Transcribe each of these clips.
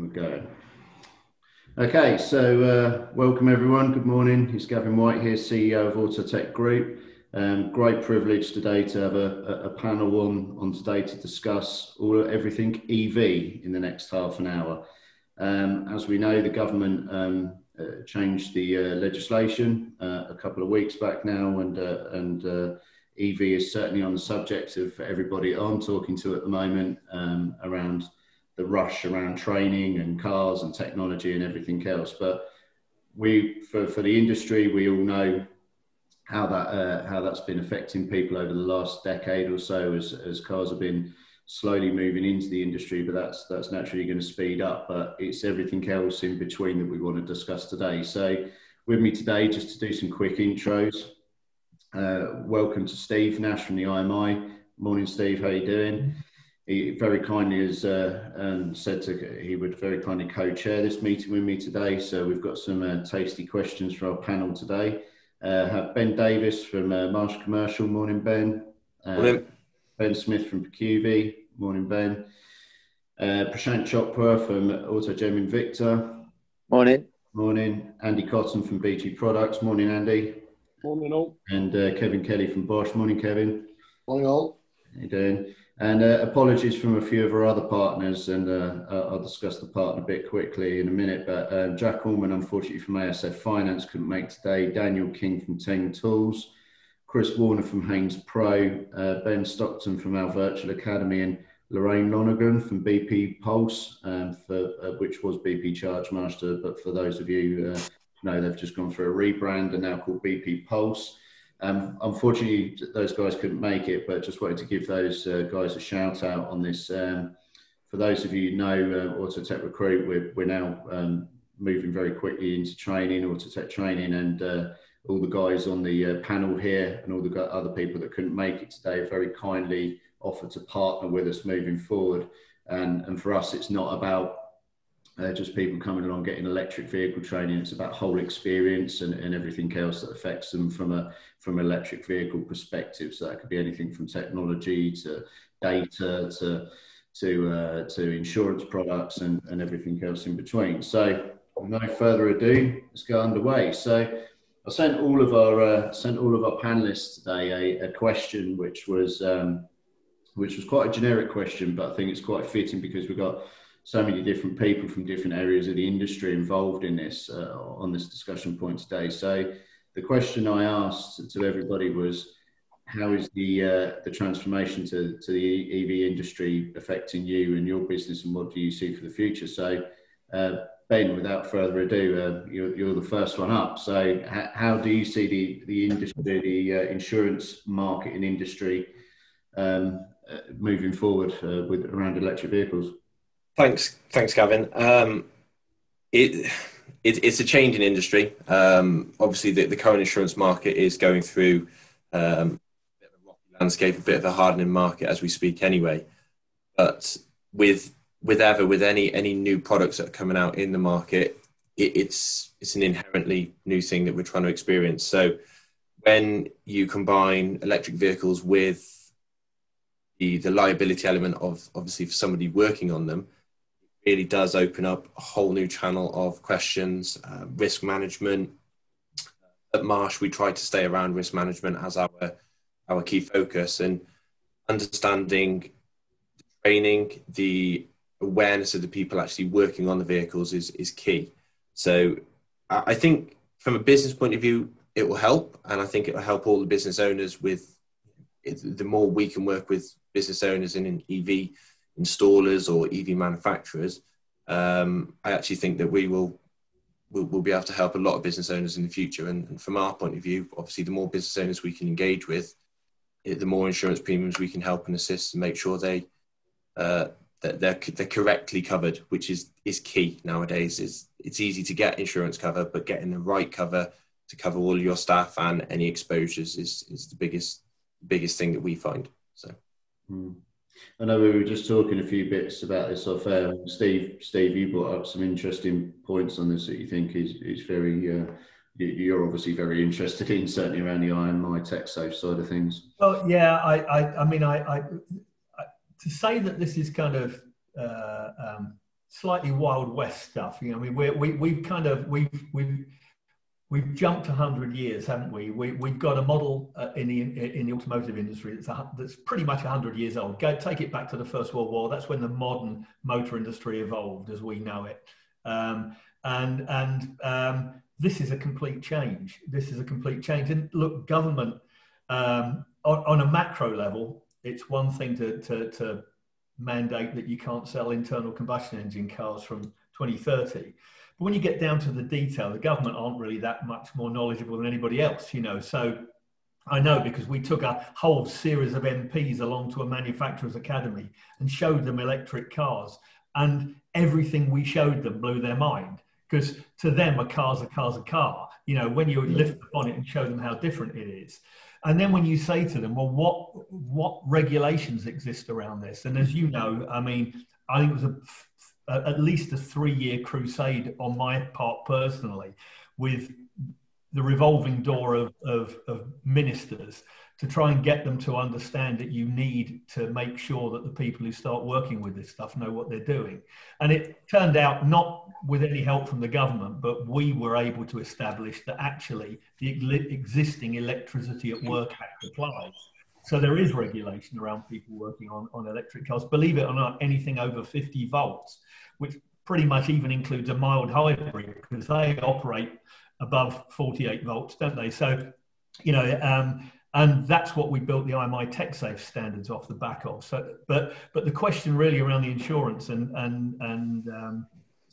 we're going. Okay, so uh, welcome everyone. Good morning. It's Gavin White here, CEO of Autotech Group. Um, great privilege today to have a, a, panel on, on today to discuss all everything EV in the next half an hour. Um, as we know, the government um, uh, changed the uh, legislation uh, a couple of weeks back now, and uh, and uh, EV is certainly on the subject of everybody I'm talking to at the moment um, around the rush around training and cars and technology and everything else. But we, for, for the industry, we all know how that uh, how that's been affecting people over the last decade or so as, as cars have been slowly moving into the industry, but that's that's naturally going to speed up. But it's everything else in between that we want to discuss today. So with me today, just to do some quick intros. Uh, welcome to Steve Nash from the IMI. Morning, Steve. How you doing? He very kindly has uh, um, said to, he would very kindly co-chair this meeting with me today. So we've got some uh, tasty questions for our panel today. Uh, have Ben Davis from uh, Marsh Commercial. Morning, Ben. Uh, Morning. Ben Smith from Pecuvi. Morning, Ben. Uh, Prashant Chopra from AutoGem Invicta. Morning. Morning. Andy Cotton from BG Products. Morning, Andy. Morning, all. And uh, Kevin Kelly from Bosch. Morning, Kevin. Morning, all. How you doing? And uh, apologies from a few of our other partners, and uh, I'll discuss the partner a bit quickly in a minute. But uh, Jack Allman, unfortunately from ASF Finance, couldn't make today. Daniel King from Teng Tools, Chris Warner from Haynes Pro, uh, Ben Stockton from our Virtual Academy, and Lorraine Lonergan from BP Pulse, um, for, uh, which was BP Charge Master. But for those of you uh, know, they've just gone through a rebrand and now called BP Pulse. Um, unfortunately, those guys couldn't make it, but just wanted to give those uh, guys a shout out on this. Um, for those of you who know uh, Autotech Recruit, we're, we're now um, moving very quickly into training, Autotech training, and uh, all the guys on the uh, panel here and all the other people that couldn't make it today very kindly offered to partner with us moving forward. And, and for us, it's not about uh, just people coming along getting electric vehicle training. It's about whole experience and, and everything else that affects them from a from an electric vehicle perspective. So that could be anything from technology to data to to uh, to insurance products and, and everything else in between. So no further ado, let's go underway. So I sent all of our uh, sent all of our panelists today a, a question which was um, which was quite a generic question, but I think it's quite fitting because we've got so many different people from different areas of the industry involved in this uh, on this discussion point today. So the question I asked to everybody was, how is the uh, the transformation to, to the EV industry affecting you and your business, and what do you see for the future? So, uh, Ben, without further ado, uh, you're, you're, the first one up. So, how do you see the the industry, the uh, insurance market and industry um, uh, moving forward uh, with around electric vehicles? Thanks, thanks, Gavin. Um, it, it, it's a changing industry. Um, obviously, the, the, current insurance market is going through um, a bit of a rocky landscape, a bit of a hardening market as we speak, anyway. But with with ever with any any new products that are coming out in the market, it, it's it's an inherently new thing that we're trying to experience. So when you combine electric vehicles with the the liability element of obviously for somebody working on them really does open up a whole new channel of questions, uh, risk management. At Marsh, we try to stay around risk management as our our key focus and understanding the training, the awareness of the people actually working on the vehicles is is key. So I think from a business point of view, it will help, and I think it will help all the business owners with the more we can work with business owners in an EV installers or EV manufacturers, um, I actually think that we will we'll, we'll, be able to help a lot of business owners in the future. And, and, from our point of view, obviously, the more business owners we can engage with, the more insurance premiums we can help and assist and make sure they uh, that they're they're correctly covered, which is is key nowadays. Is it's easy to get insurance cover, but getting the right cover to cover all your staff and any exposures is is the biggest biggest thing that we find. So. Mm. I know we were just talking a few bits about this off air. Steve, Steve, you brought up some interesting points on this that you think is is very. Uh, you're obviously very interested in, certainly around the IMI TechSafe side of things. Well, yeah, I, I, I mean, I, I, I to say that this is kind of uh, um, slightly wild west stuff. You know, I mean, we we we've kind of we've we've we've jumped 100 years, haven't we? we we've got a model uh, in the in the automotive industry that's a, that's pretty much 100 years old. Go take it back to the First World War. That's when the modern motor industry evolved as we know it. Um, and and um, this is a complete change. This is a complete change. And look, government um, on, on, a macro level, it's one thing to, to, to mandate that you can't sell internal combustion engine cars from 2030. But when you get down to the detail, the government aren't really that much more knowledgeable than anybody else, you know. So I know because we took a whole series of MPs along to a manufacturer's academy and showed them electric cars, and everything we showed them blew their mind because to them a car's a car's a car. You know, when you lift the bonnet and show them how different it is. And then when you say to them, well, what what regulations exist around this? And as you know, I mean, I think it was a, at least a three year crusade on my part personally, with the revolving door of, of, of ministers to try and get them to understand that you need to make sure that the people who start working with this stuff know what they're doing. And it turned out not with any help from the government, but we were able to establish that actually the existing Electricity at Work Act applies. So there is regulation around people working on, on electric cars. Believe it or not, anything over 50 volts, which pretty much even includes a mild hybrid because they operate above 48 volts, don't they? So, you know, um, and that's what we built the IMI TechSafe standards off the back of. So, but but the question really around the insurance and and and um,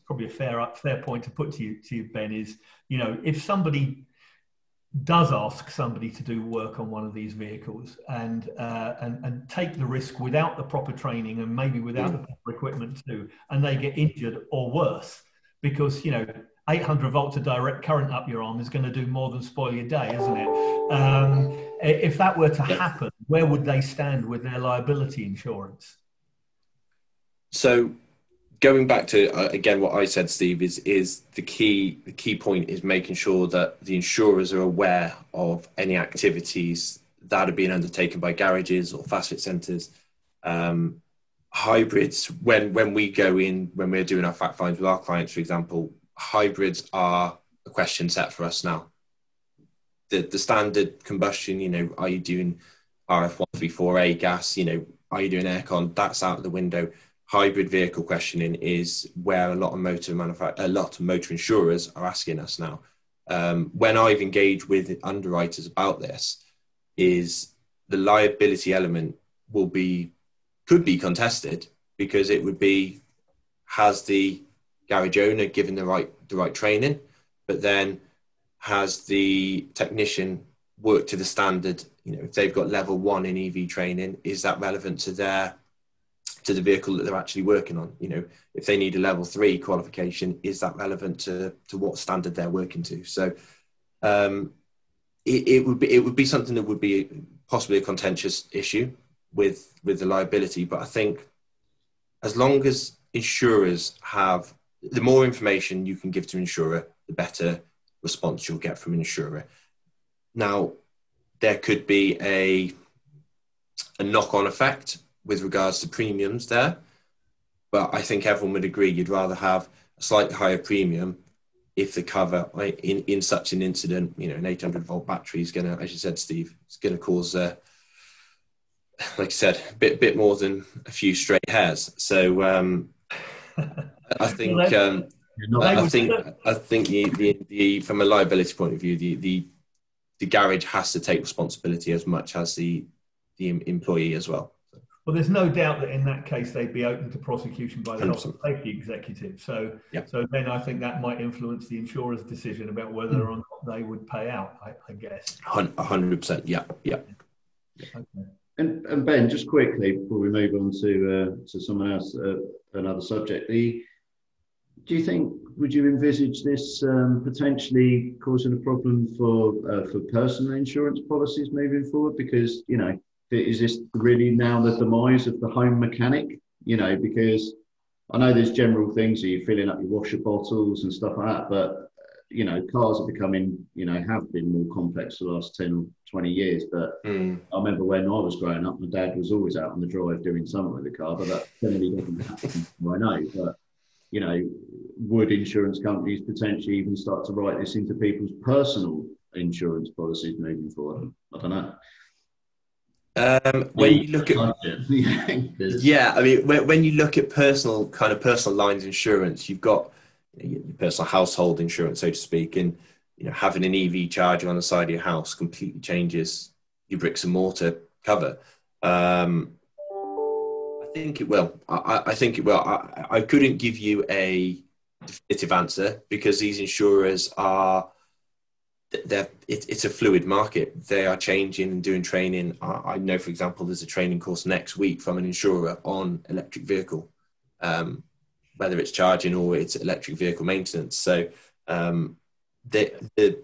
probably a fair fair point to put to you to you Ben is you know if somebody does ask somebody to do work on one of these vehicles and uh, and and take the risk without the proper training and maybe without the proper equipment too, and they get injured or worse because you know 800 volts of direct current up your arm is going to do more than spoil your day, isn't it? Um, if that were to happen, where would they stand with their liability insurance? So, going back to uh, again what I said, Steve, is is the key. The key point is making sure that the insurers are aware of any activities that are being undertaken by garages or fast fit centres. Um, hybrids when when we go in when we're doing our fact finds with our clients for example hybrids are a question set for us now. The the standard combustion, you know, are you doing RF134A gas? You know, are you doing aircon? That's out of the window. Hybrid vehicle questioning is where a lot of motor manufa- a lot of motor insurers are asking us now. Um, when I've engaged with underwriters about this, is the liability element will be could be contested because it would be has the garage owner given the right the right training, but then has the technician worked to the standard? You know, if they've got level one in EV training, is that relevant to their to the vehicle that they're actually working on? You know, if they need a level three qualification, is that relevant to to what standard they're working to? So. Um, it, it would be it would be something that would be possibly a contentious issue with with the liability. But I think as long as insurers have the more information you can give to insurer, the better response you'll get from insurer. Now, there could be a a knock-on effect with regards to premiums there, but I think everyone would agree you'd rather have a slightly higher premium if the cover in in such an incident, you know, an 800 volt battery is going to, as you said, Steve, it's going to cause, uh, like I said, a bit bit more than a few stray hairs. So. Um, I think um, I think I think the, the, the, from a liability point of view, the, the the garage has to take responsibility as much as the the employee as well. Well, there's no doubt that in that case they'd be open to prosecution by the health and safety executive. So, yep. so then I think that might influence the insurer's decision about whether mm. or not they would pay out. I, I guess. hundred percent. Yeah, yeah. Okay. And, and, Ben, just quickly before we move on to uh, to someone else, uh, another subject. The do you think would you envisage this um, potentially causing a problem for uh, for personal insurance policies moving forward? Because you know, is this really now the demise of the home mechanic? You know, because I know there's general things, so you're filling up your washer bottles and stuff like that, but you know, cars are becoming, you know, have been more complex the last 10 or 20 years. But mm. I remember when I was growing up, my dad was always out on the drive doing something with the car, but that generally doesn't happen, I know. But you know, would insurance companies potentially even start to write this into people's personal insurance policies moving forward? I don't know. Um, when you look at yeah, I mean, when, when you look at personal kind of personal lines insurance, you've got your personal household insurance, so to speak, and you know having an EV charger on the side of your house completely changes your bricks and mortar cover. Um, I think it will. I, I think it will. I, I couldn't give you a definitive answer because these insurers are they're, it, it's a fluid market. They are changing and doing training. I, I, know, for example, there's a training course next week from an insurer on electric vehicle, um, whether it's charging or it's electric vehicle maintenance. So um, the, the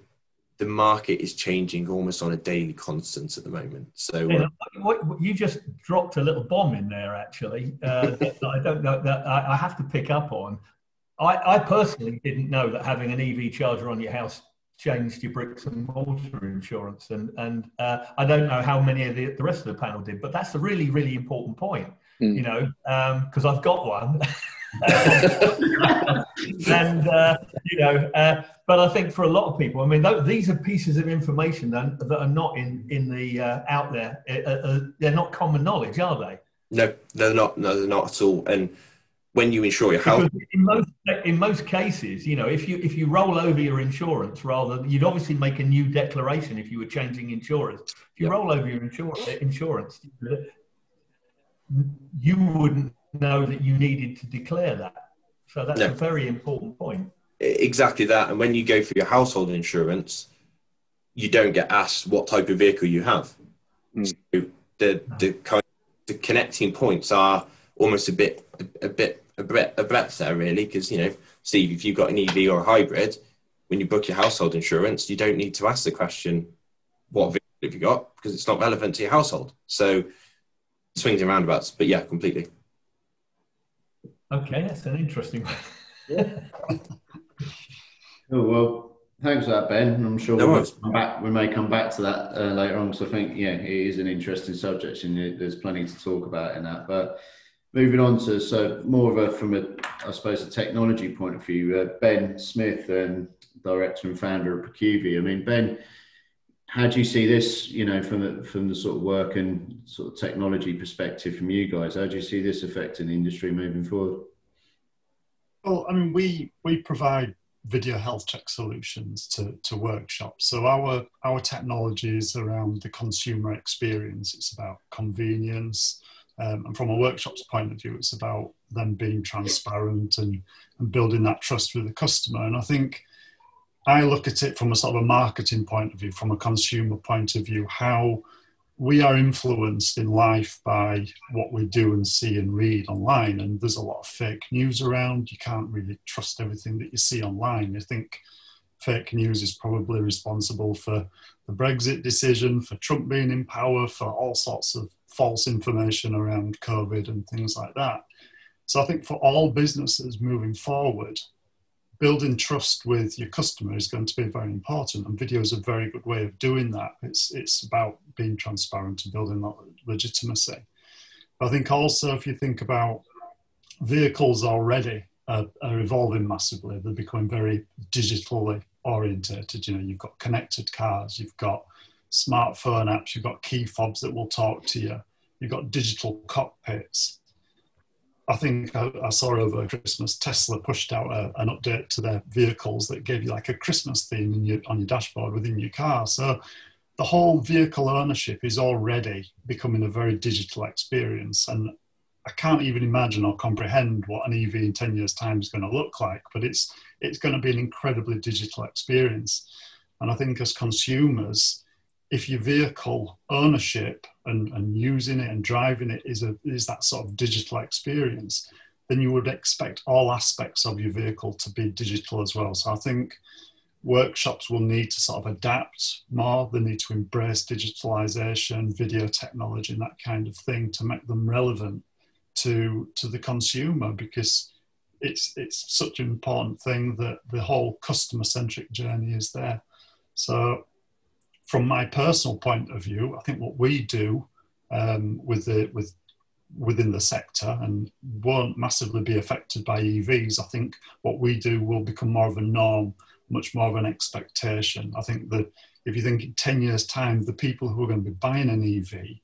the market is changing almost on a daily constant at the moment. So yeah, what, you just dropped a little bomb in there, actually. Uh, that I don't know that I, I have to pick up on. I, I personally didn't know that having an EV charger on your house changed your bricks and mortar insurance. And, and uh, I don't know how many of the, the rest of the panel did, but that's a really, really important point, mm. you know, because um, I've got one. and, uh, you know, uh, but I think for a lot of people, I mean, th- these are pieces of information that, that are not in, in the uh, out there. Uh, uh, they're not common knowledge, are they? No, they're not. No, they're not at all. And when you insure your house. in most, in most cases, you know, if you if you roll over your insurance, rather you'd obviously make a new declaration if you were changing insurers. If you yep. roll over your insur- insurance, you wouldn't know that you needed to declare that. So that's no. a very important point. Exactly that. And when you go for your household insurance, you don't get asked what type of vehicle you have. Mm. So the the kind of, the connecting points are almost a bit a, a bit a breadth, a breadth there, really, because, you know, Steve, if you've got an EV or a hybrid, when you book your household insurance, you don't need to ask the question, what vehicle have you got? Because it's not relevant to your household. So swings and roundabouts, but yeah, completely. Okay, that's an interesting one. yeah. oh, well, thanks for that, Ben. I'm sure no we'll back, we may come back to that uh, later on because I think, yeah, it is an interesting subject and there's plenty to talk about in that. But moving on to so more of a from a I suppose a technology point of view. Uh, ben Smith, and director and founder of Pecuvi. I mean, Ben, how do you see this? You know, from the from the sort of work and sort of technology perspective from you guys, how do you see this affecting the industry moving forward? Well, I mean, we we provide video health check solutions to, to workshops. So our our technology is around the consumer experience. It's about convenience, um, and from a workshop's point of view, it's about them being transparent and, and building that trust with the customer. And I think I look at it from a sort of a marketing point of view, from a consumer point of view, how we are influenced in life by what we do and see and read online. And there's a lot of fake news around. You can't really trust everything that you see online. I think fake news is probably responsible for the Brexit decision, for Trump being in power, for all sorts of false information around COVID and things like that. So I think for all businesses moving forward, building trust with your customer is going to be very important, and video is a very good way of doing that. It's it's about being transparent and building that legitimacy. I think also if you think about vehicles already are, are evolving massively, they're becoming very digitally orientated. You know, you've got connected cars, you've got smartphone apps, you've got key fobs that will talk to you, you've got digital cockpits. I think I, I saw over Christmas Tesla pushed out a, an update to their vehicles that gave you like a Christmas theme your, on your dashboard within your car. So the whole vehicle ownership is already becoming a very digital experience. And I can't even imagine or comprehend what an EV in 10 years' time is going to look like, but it's, it's going to be an incredibly digital experience. And I think as consumers, if your vehicle ownership and, and using it and driving it is a is that sort of digital experience, then you would expect all aspects of your vehicle to be digital as well. So I think workshops will need to sort of adapt more. They need to embrace digitalization, video technology, and that kind of thing to make them relevant to to the consumer because it's it's such an important thing that the whole customer centric journey is there. So from my personal point of view, I think what we do um, with the with within the sector and won't massively be affected by EVs. I think what we do will become more of a norm, much more of an expectation. I think that if you think in 10 years' time, the people who are going to be buying an EV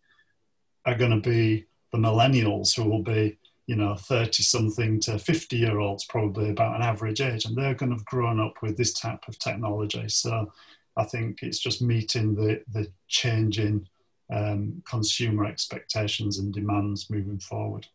are going to be the millennials who will be, you know, 30 something to 50 year olds, probably about an average age, and they're going to have grown up with this type of technology. So I think it's just meeting the, the changing um, consumer expectations and demands moving forward.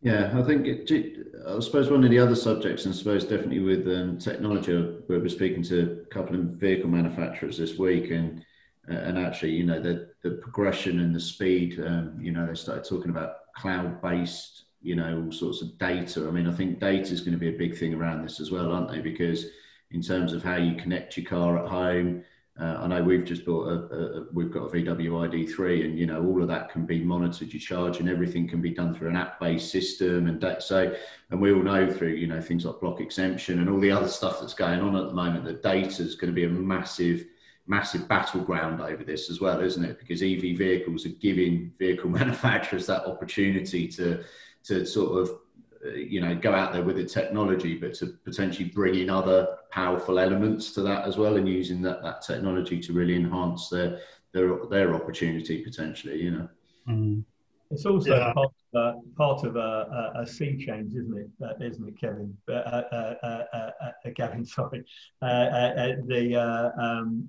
Yeah, I think it, I suppose one of the other subjects, and I suppose definitely with um, technology, we were speaking to a couple of vehicle manufacturers this week, and uh, and actually, you know, the the progression and the speed, um, you know, they started talking about cloud-based, you know, all sorts of data. I mean, I think data is going to be a big thing around this as well, aren't they? Because in terms of how you connect your car at home, uh, I know we've just bought a, a, we've got a VW ID3, and you know all of that can be monitored. Your charge and everything can be done through an app-based system, and that, so and we all know through you know things like block exemption and all the other stuff that's going on at the moment that data is going to be a massive, massive battleground over this as well, isn't it? Because EV vehicles are giving vehicle manufacturers that opportunity to to sort of you know go out there with the technology but to potentially bring in other powerful elements to that as well and using that, that technology to really enhance their their their opportunity potentially you know mm. it's also yeah. part, uh, part of a, a, a, sea change isn't it uh, not it kevin uh, uh, uh, uh gavin sorry the um,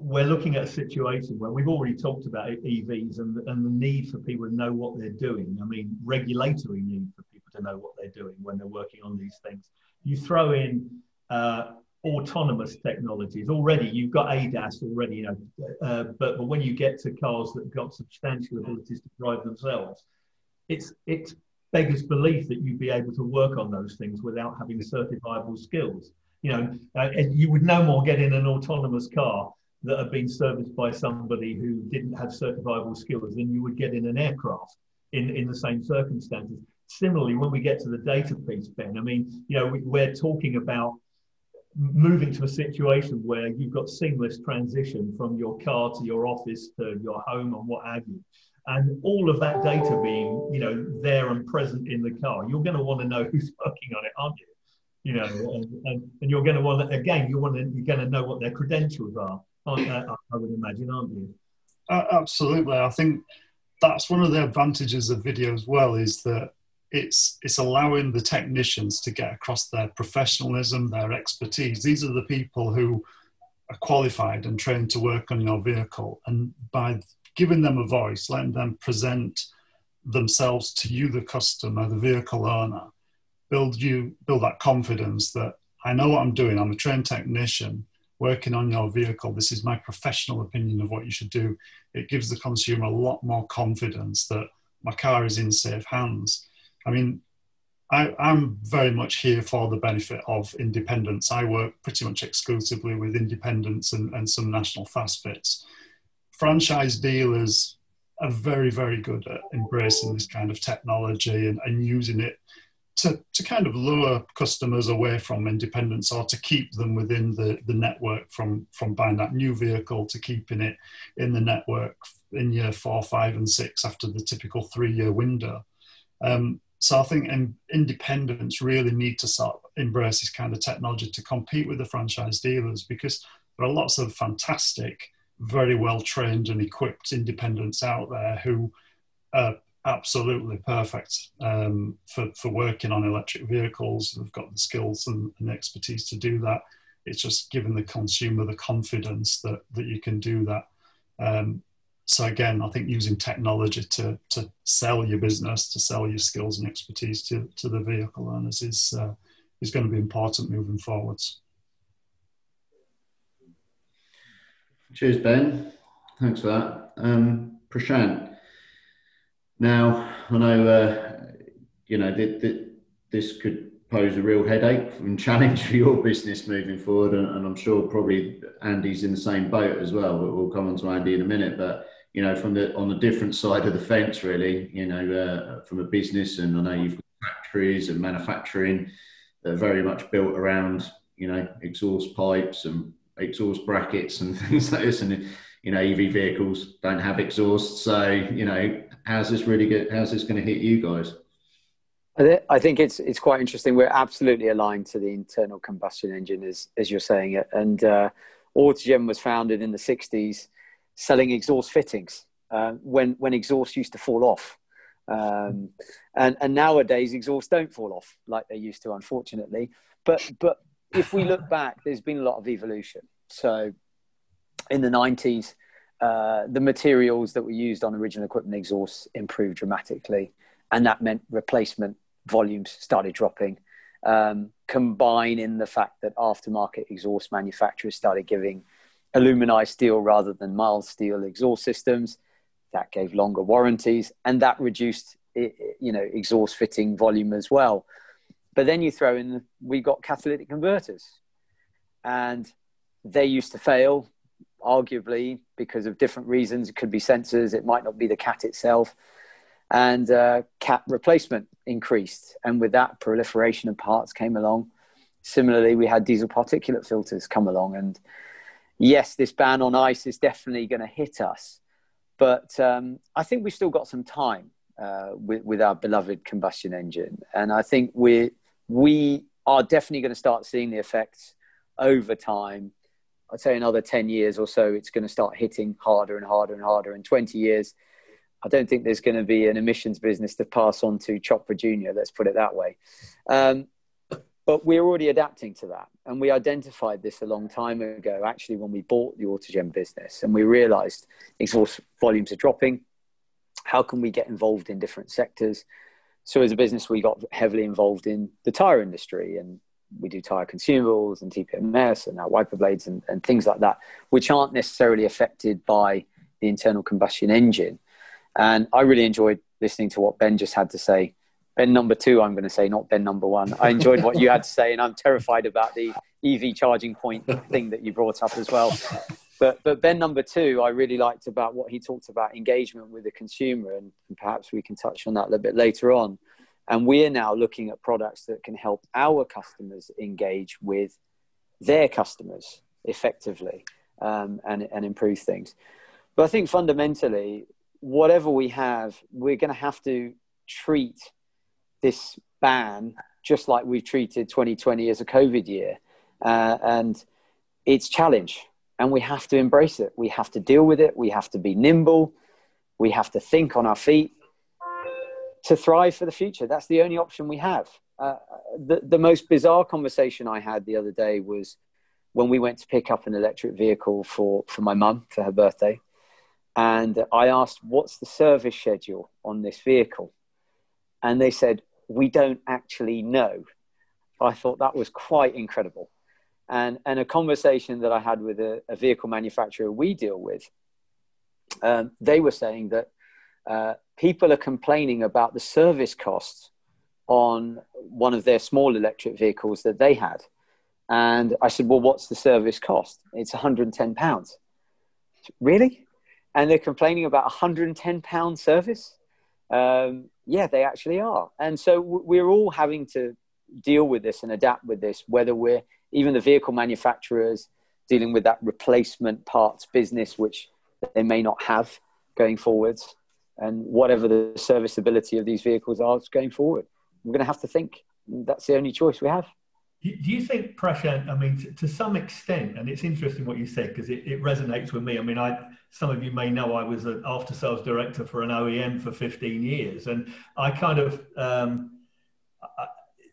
we're looking at a situation where we've already talked about EVs and, and the need for people to know what they're doing. I mean, regulatory need for to know what they're doing when they're working on these things. You throw in uh, autonomous technologies already. You've got ADAS already, you know, uh, but, but when you get to cars that have got substantial abilities to drive themselves, it's it's beggars belief that you'd be able to work on those things without having certifiable skills. You know, uh, you would no more get in an autonomous car that had been serviced by somebody who didn't have certifiable skills than you would get in an aircraft in, in the same circumstances similarly, when we get to the data piece, Ben, I mean, you know, we, we're talking about moving to a situation where you've got seamless transition from your car to your office to your home and what have you. And all of that data being you know there and present in the car you're going to want to know who's working on it aren't you? You know and, and, and you're going to want to, again you want to you're going to know what their credentials are aren't, uh, i would imagine aren't you? Uh, absolutely. I think that's one of the advantages of video as well is that it's it's allowing the technicians to get across their professionalism, their expertise. These are the people who are qualified and trained to work on your vehicle, and by giving them a voice, letting them present themselves to you, the customer, the vehicle owner, build you build that confidence that I know what I'm doing. I'm a trained technician working on your vehicle. This is my professional opinion of what you should do. It gives the consumer a lot more confidence that my car is in safe hands I mean, I, am very much here for the benefit of independents. I work pretty much exclusively with independents and, and some national fast fits. Franchise dealers are very, very good at embracing this kind of technology and, and using it to, to kind of lure customers away from independents or to keep them within the, the network from, from buying that new vehicle to keeping it in the network in year four, five, and six after the typical three year window. Um, so I think independents really need to start embrace this kind of technology to compete with the franchise dealers because there are lots of fantastic, very well trained and equipped independents out there who are absolutely perfect um, for, for working on electric vehicles. They've got the skills and, and expertise to do that. It's just giving the consumer the confidence that, that you can do that. Um, so again, I think using technology to, to sell your business, to sell your skills and expertise to, to the vehicle owners is, uh, is going to be important moving forwards. Cheers, Ben. Thanks for that. Um, Prashant, now I know, uh, you know, th- th- this could pose a real headache and challenge for your business moving forward. And, and, I'm sure probably Andy's in the same boat as well. We'll come on to Andy in a minute. But you know, from the on the different side of the fence, really, you know, uh, from a business, and I know you've got factories and manufacturing that are very much built around, you know, exhaust pipes and exhaust brackets and things like this, and you know, EV vehicles don't have exhaust. So, you know, how's this really good? How's this going to hit you guys? I think it's it's quite interesting. We're absolutely aligned to the internal combustion engine, as as you're saying it. And uh, Autogem was founded in the '60s, selling exhaust fittings uh, when when exhaust used to fall off. Um, and and nowadays exhausts don't fall off like they used to, unfortunately. But but if we look back, there's been a lot of evolution. So in the 90s, uh, the materials that were used on original equipment exhausts improved dramatically, and that meant replacement volumes started dropping. Um, combine in the fact that aftermarket exhaust manufacturers started giving aluminized steel rather than mild steel exhaust systems. That gave longer warranties, and that reduced you know exhaust fitting volume as well. But then you throw in we got catalytic converters, and they used to fail, arguably because of different reasons. It could be sensors, it might not be the cat itself and uh, cat replacement increased. And with that, proliferation of parts came along. Similarly, we had diesel particulate filters come along. And yes, this ban on ICE is definitely going to hit us. But um, I think we've still got some time uh, with, with our beloved combustion engine. And I think we we are definitely going to start seeing the effects over time. I'd say another 10 years or so, it's going to start hitting harder and harder and harder. In 20 years, I don't think there's going to be an emissions business to pass on to Chopra Junior. Let's put it that way. Um, but we're already adapting to that, and we identified this a long time ago. Actually, when we bought the Autogem business, and we realised exhaust volumes are dropping. How can we get involved in different sectors? So, as a business, we got heavily involved in the tire industry, and we do tire consumables and TPMS and our wiper blades and, and things like that, which aren't necessarily affected by the internal combustion engine and I really enjoyed listening to what Ben just had to say. Ben number two, I'm going to say, not Ben number one. I enjoyed what you had to say, and I'm terrified about the EV charging point thing that you brought up as well. But, but Ben number two, I really liked about what he talked about engagement with the consumer, and, and perhaps we can touch on that a little bit later on. And we're now looking at products that can help our customers engage with their customers effectively um, and, and improve things. But I think fundamentally, whatever we have, we're going to have to treat this ban just like we've treated 2020 as a COVID year. Uh, and it's challenge and we have to embrace it. We have to deal with it. We have to be nimble. We have to think on our feet to thrive for the future. That's the only option we have. Uh, the, the most bizarre conversation I had the other day was when we went to pick up an electric vehicle for, for my mum for her birthday. And I asked, what's the service schedule on this vehicle? And they said, we don't actually know. I thought that was quite incredible. And, and a conversation that I had with a, a vehicle manufacturer we deal with, um, they were saying that uh, people are complaining about the service costs on one of their small electric vehicles that they had. And I said, Well, what's the service cost? It's 110 pounds. Really? and they're complaining about 110 pound service. Um, yeah, they actually are. And so we're all having to deal with this and adapt with this, whether we're even the vehicle manufacturers dealing with that replacement parts business, which they may not have going forwards, and whatever the serviceability of these vehicles are going forward. We're going to have to think. That's the only choice we have. Do you think pressure? I mean, to, to some extent, and it's interesting what you said because it, it, resonates with me. I mean, I some of you may know I was an after sales director for an OEM for 15 years, and I kind of um, I,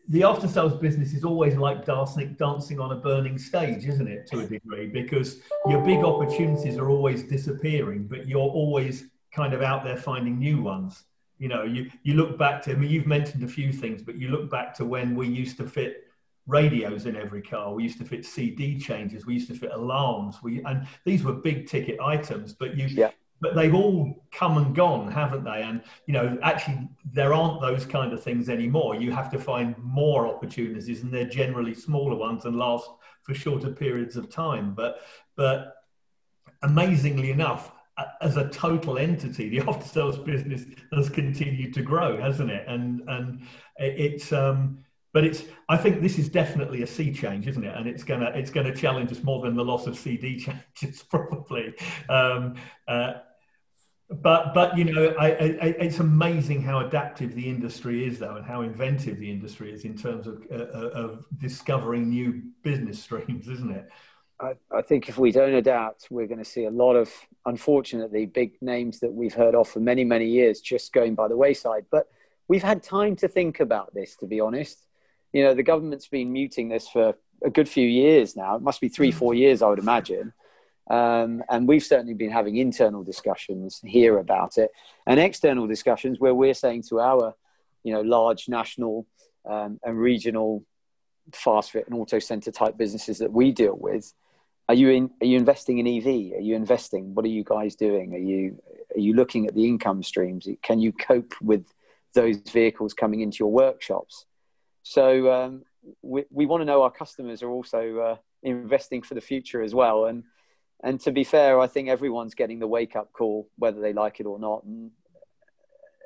the after sales business is always like dancing dancing on a burning stage, isn't it? To a degree, because your big opportunities are always disappearing, but you're always kind of out there finding new ones. You know, you you look back to. I mean, you've mentioned a few things, but you look back to when we used to fit radios in every car. We used to fit CD changes. We used to fit alarms. We and these were big ticket items, but you. Yeah. But they've all come and gone, haven't they? And you know, actually, there aren't those kind of things anymore. You have to find more opportunities, and they're generally smaller ones and last for shorter periods of time. But but amazingly enough, as a total entity, the after sales business has continued to grow, hasn't it? And and it's um, but it's I think this is definitely a sea change, isn't it? And it's gonna it's gonna challenge us more than the loss of CD changes probably. Um, uh, but but you know I, I, it's amazing how adaptive the industry is though and how inventive the industry is in terms of, uh, uh of discovering new business streams isn't it I, I, think if we don't adapt we're going to see a lot of unfortunately big names that we've heard of for many many years just going by the wayside but we've had time to think about this to be honest you know the government's been muting this for a good few years now it must be three four years i would imagine um, and we've certainly been having internal discussions here about it and external discussions where we're saying to our, you know, large national um, and regional fast fit and auto center type businesses that we deal with, are you in, are you investing in EV? Are you investing? What are you guys doing? Are you, are you looking at the income streams? Can you cope with those vehicles coming into your workshops? So um, we, we want to know our customers are also uh, investing for the future as well. And and to be fair, I think everyone's getting the wake up call, whether they like it or not, and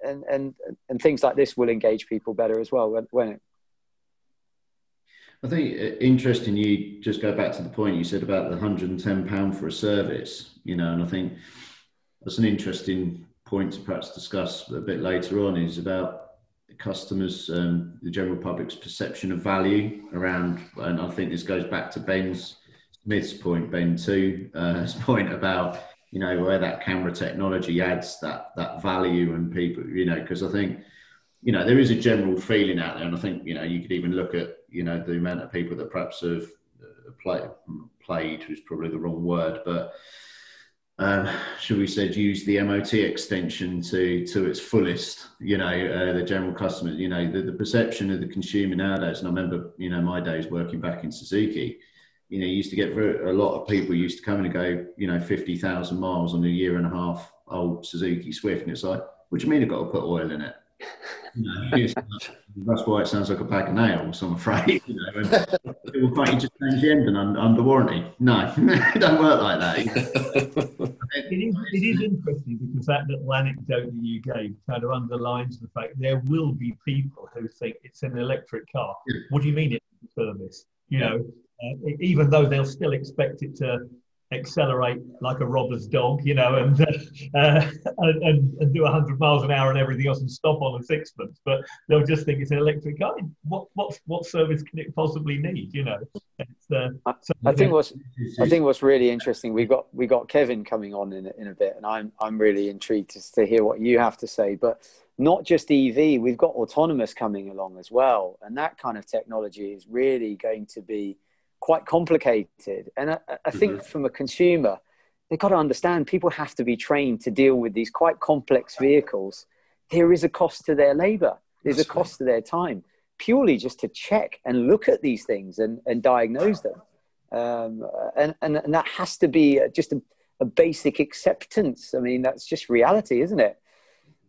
and and, and things like this will engage people better as well, won't it? I think uh, interesting. You just go back to the point you said about the hundred and ten pound for a service, you know, and I think that's an interesting point to perhaps discuss a bit later on. Is about customers, um, the general public's perception of value around, and I think this goes back to Ben's Smith's point, Ben, too, uh, his point about you know where that camera technology adds that that value and people, you know, because I think you know there is a general feeling out there, and I think you know you could even look at you know the amount of people that perhaps have uh, played played is probably the wrong word, but um, should we say, use the MOT extension to to its fullest. You know, uh, the general customer. You know, the, the perception of the consumer nowadays. And I remember, you know, my days working back in Suzuki you know, you used to get a lot of people used to come and go, you know, 50,000 miles on a year and a half old Suzuki Swift. And it's like, what do you mean I've got to put oil in it? You know, that's why it sounds like a pack of nails, I'm afraid. You know, and people can't you just change the engine under, under warranty? No, it don't work like that. it, is, it is interesting because that little anecdote that you gave kind of underlines the fact there will be people who think it's an electric car. Yeah. What do you mean it's a service? You know, uh, even though they'll still expect it to accelerate like a robber's dog, you know, and uh, and, and, do 100 miles an hour and everything else and stop on a sixpence. But they'll just think it's an electric car. What what what service can it possibly need? You know. Uh, I, I think what's I think what's really interesting. We got we got Kevin coming on in in a bit, and I'm I'm really intrigued to, to hear what you have to say. But not just EV, we've got autonomous coming along as well, and that kind of technology is really going to be quite complicated. And I, I think mm-hmm. from a consumer, they've got to understand people have to be trained to deal with these quite complex vehicles. There is a cost to their labor, there's That's a cost right. to their time, purely just to check and look at these things and, and diagnose them. Um, and, and, and that has to be just a, a basic acceptance. I mean, that's just reality, isn't it?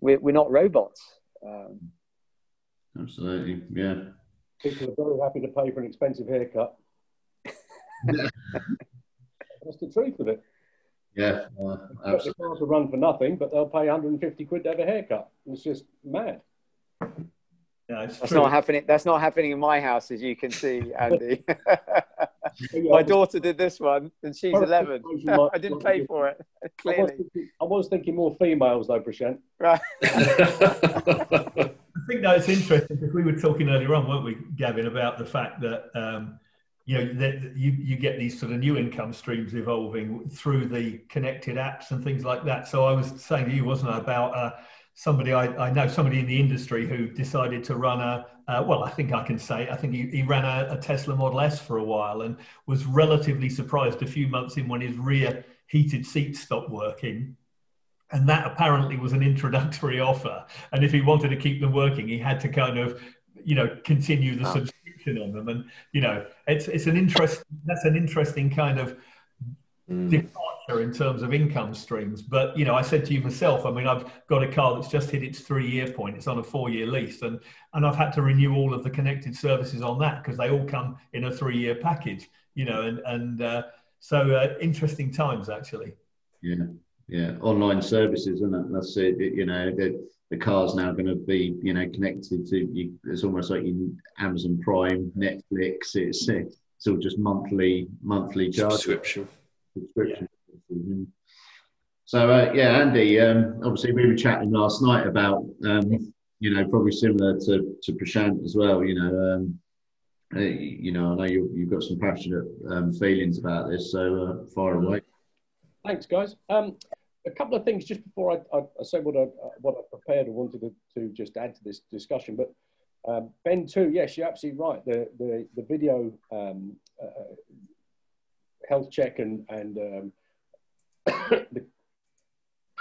We're, we're not robots. Um, Absolutely, yeah. People are very happy to pay for an expensive haircut. That's the truth of it. Yeah, uh, absolutely. The cars will run for nothing, but they'll pay 150 quid to have a haircut. It's just mad. Yeah, that's true. not happening. That's not happening in my house, as you can see, Andy. my daughter did this one, and she's 11. I didn't pay for it. Clearly, I was, thinking, I was thinking more females though, Prashant. Right. I think that it's interesting because we were talking earlier on, weren't we, Gavin, about the fact that um, you know that you, you get these sort of new income streams evolving through the connected apps and things like that. So i was saying to you wasn't I, about uh, somebody I, I, know somebody in the industry who decided to run a uh, well i think i can say i think he, he ran a, a, tesla model s for a while and was relatively surprised a few months in when his rear heated seats stopped working. And that apparently was an introductory offer. And if he wanted to keep them working he had to kind of you know continue the subscription on them, and you know, it's it's an interest. That's an interesting kind of mm. departure in terms of income streams. But you know, I said to you myself, I mean, I've got a car that's just hit its three-year point. It's on a four-year lease, and and I've had to renew all of the connected services on that because they all come in a three-year package. You know, and and uh, so uh, interesting times actually. Yeah, yeah, online services, and that's it. You know, the car's now going to be, you know, connected to you. It's almost like you, Amazon Prime, Netflix. It's it's all just monthly monthly charge subscription. subscription. Yeah. So uh, yeah, Andy. Um, obviously, we were chatting last night about um, you know probably similar to to Prashant as well. You know, um, uh, you know, I know you, you've got some passionate um, feelings about this. So uh, far away. Thanks, guys. A couple of things just before I, I, I say what I what I prepared or wanted to, to just add to this discussion. But um, Ben, too, yes, you're absolutely right. The the the video um, uh, health check and and um, the,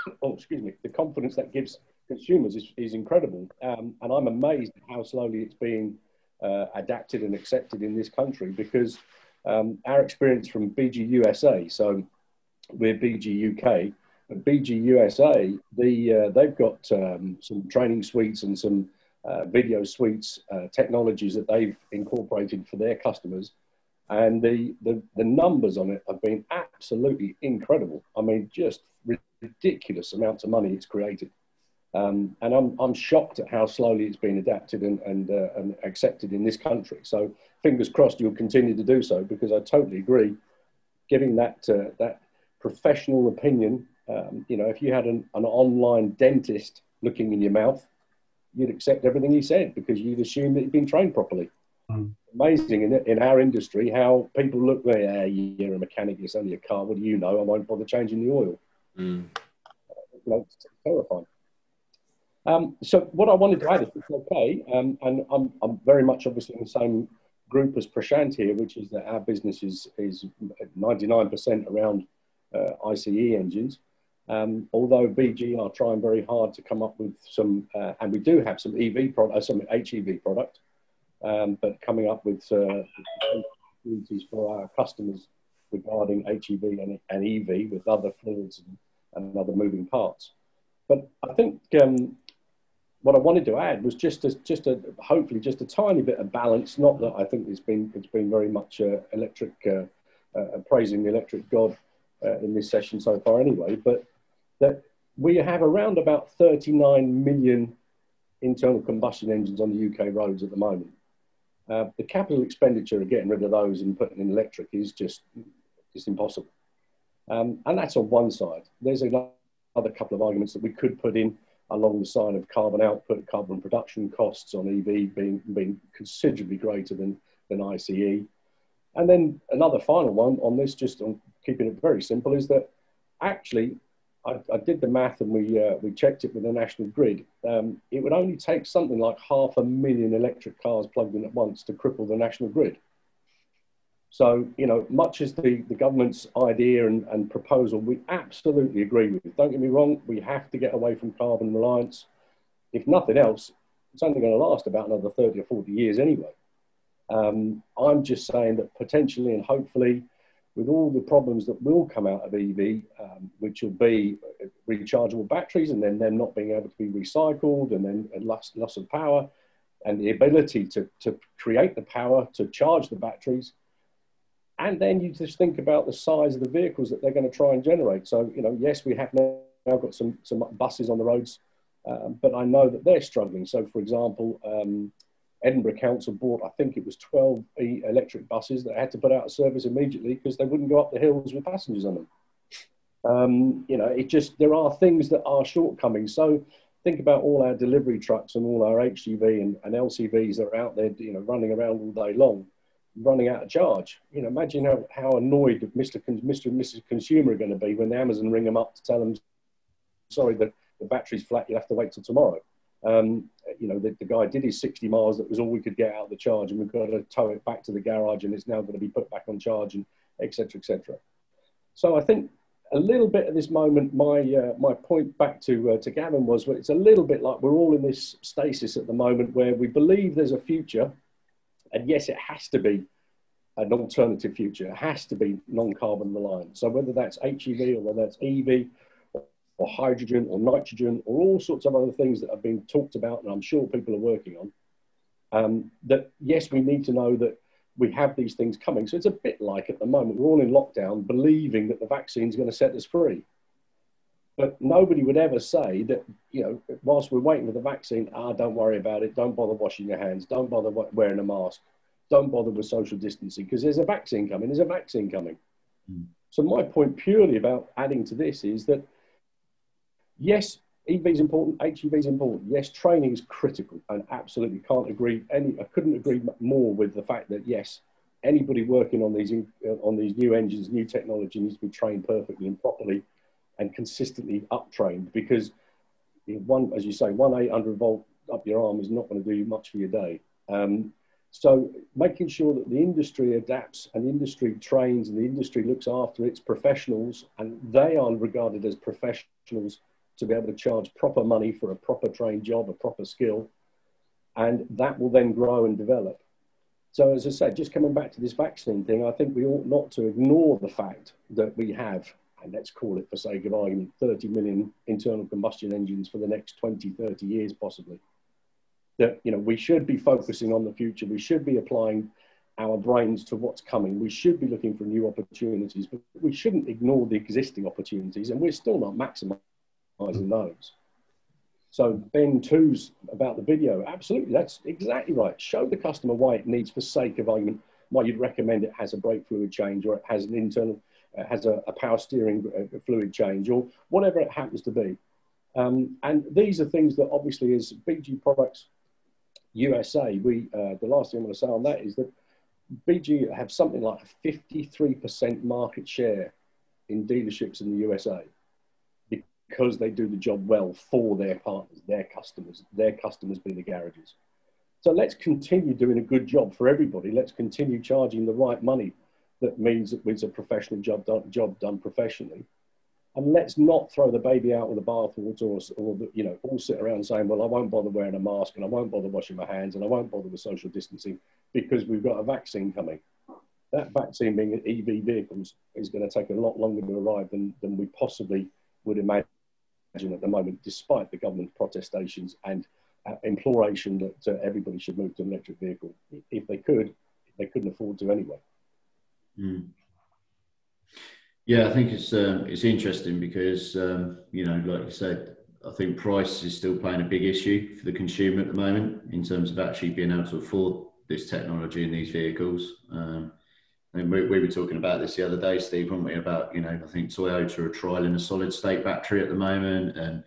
oh, excuse me, the confidence that gives consumers is, is incredible. Um, and I'm amazed at how slowly it's being uh, adapted and accepted in this country because um, our experience from BG USA, so we're BG UK, BG USA, the, uh, they've got um, some training suites and some uh, video suites uh, technologies that they've incorporated for their customers. And the, the, the numbers on it have been absolutely incredible. I mean, just ridiculous amounts of money it's created. Um, and I'm, I'm shocked at how slowly it's been adapted and, and, uh, and accepted in this country. So fingers crossed you'll continue to do so because I totally agree. Giving that, uh, that professional opinion um, you know, if you had an, an online dentist looking in your mouth, you'd accept everything he said because you'd assume that he'd been trained properly. Mm. Amazing in, in our industry how people look there, yeah, you're a mechanic, it's only a car, what do you know? I won't bother changing the oil. Mm. Uh, it's terrifying. Um, so what I wanted to add, if it's okay, um, and I'm, I'm very much obviously in the same group as Prashant here, which is that our business is, is 99% around uh, ICE engines. Um, although BG are trying very hard to come up with some, uh, and we do have some EV product, uh, some HEV product, um, but coming up with uh, opportunities for our customers regarding HEV and, and EV with other fluids and, and, other moving parts. But I think um, what I wanted to add was just a, just a hopefully just a tiny bit of balance. Not that I think it's been it's been very much uh, electric uh, uh, praising the electric god in this session so far anyway, but that we have around about 39 million internal combustion engines on the UK roads at the moment. Uh, the capital expenditure of getting rid of those and putting in electric is just, just impossible. Um, and that's on one side. There's another couple of arguments that we could put in along the side of carbon output, carbon production costs on EV being, being considerably greater than, than ICE. And then another final one on this, just on keeping it very simple, is that actually I, I, did the math and we, uh, we checked it with the national grid. Um, it would only take something like half a million electric cars plugged in at once to cripple the national grid. So, you know, much as the, the government's idea and, and proposal, we absolutely agree with it. Don't get me wrong, we have to get away from carbon reliance. If nothing else, it's only going to last about another 30 or 40 years anyway. Um, I'm just saying that potentially and hopefully with all the problems that will come out of EV, um, which will be rechargeable batteries and then them not being able to be recycled and then loss, loss of power and the ability to, to create the power to charge the batteries. And then you just think about the size of the vehicles that they're going to try and generate. So, you know, yes, we have now got some, some buses on the roads, um, but I know that they're struggling. So, for example, um, Edinburgh Council bought, I think it was 12 electric buses that had to put out of service immediately because they wouldn't go up the hills with passengers on them. Um, you know, it just, there are things that are shortcomings. So think about all our delivery trucks and all our HGV and, and LCVs that are out there, you know, running around all day long, running out of charge. You know, imagine how, how annoyed Mr. Con- Mr. and Mrs. Consumer are going to be when the Amazon ring them up to tell them, sorry, the, the battery's flat, you'll have to wait till tomorrow. Um, you know, the, the, guy did his 60 miles. That was all we could get out of the charge, and we've got to tow it back to the garage, and it's now going to be put back on charge, and etc. etc. So I think a little bit at this moment, my uh, my point back to uh, to Gavin was, well, it's a little bit like we're all in this stasis at the moment, where we believe there's a future, and yes, it has to be an alternative future. It has to be non-carbon reliant. So whether that's HEV or whether that's EV or hydrogen or nitrogen or all sorts of other things that have been talked about and I'm sure people are working on. Um, that yes, we need to know that we have these things coming. So it's a bit like at the moment, we're all in lockdown believing that the vaccine is going to set us free. But nobody would ever say that, you know, whilst we're waiting for the vaccine, ah, don't worry about it, don't bother washing your hands, don't bother wearing a mask, don't bother with social distancing, because there's a vaccine coming, there's a vaccine coming. Mm. So my point purely about adding to this is that, yes, EV is important, HEV is important. Yes, training is critical, and absolutely can't agree any. I couldn't agree more with the fact that yes, anybody working on these on these new engines, new technology needs to be trained perfectly and properly and consistently up trained because one, as you say, one 800 volt up your arm is not going to do much for your day. Um, so making sure that the industry adapts and the industry trains and the industry looks after its professionals and they are regarded as professionals to be able to charge proper money for a proper trained job, a proper skill, and that will then grow and develop. So as I said, just coming back to this vaccine thing, I think we ought not to ignore the fact that we have and let's call it for sake of argument, 30 million internal combustion engines for the next 20, 30 years possibly. That, you know, we should be focusing on the future. We should be applying our brains to what's coming. We should be looking for new opportunities, but we shouldn't ignore the existing opportunities, and we're still not maximizing those. So Ben two's about the video. Absolutely, that's exactly right. Show the customer why it needs, for sake of argument, why you'd recommend it has a brake fluid change or it has an internal uh, has a, a, power steering uh, fluid change or whatever it happens to be. Um, and these are things that obviously as BG Products USA, we, uh, the last thing I'm going to say on that is that BG have something like a 53% market share in dealerships in the USA because they do the job well for their partners, their customers, their customers being the garages. So let's continue doing a good job for everybody. Let's continue charging the right money that means that it's a professional job done, job done professionally. And let's not throw the baby out with the bathwater or, or you know, all sit around saying, well, I won't bother wearing a mask and I won't bother washing my hands and I won't bother with social distancing because we've got a vaccine coming. That vaccine being EV vehicles is going to take a lot longer to arrive than, than we possibly would imagine at the moment, despite the government's protestations and uh, imploration that uh, everybody should move to an electric vehicle. If they could, they couldn't afford to anyway. Mm. Yeah, I think it's um, it's interesting because um, you know, like you said, I think price is still playing a big issue for the consumer at the moment in terms of actually being able to afford this technology in these vehicles. Um, and we, we, were talking about this the other day, Steve, weren't we? About you know, I think Toyota are trialing a solid state battery at the moment, and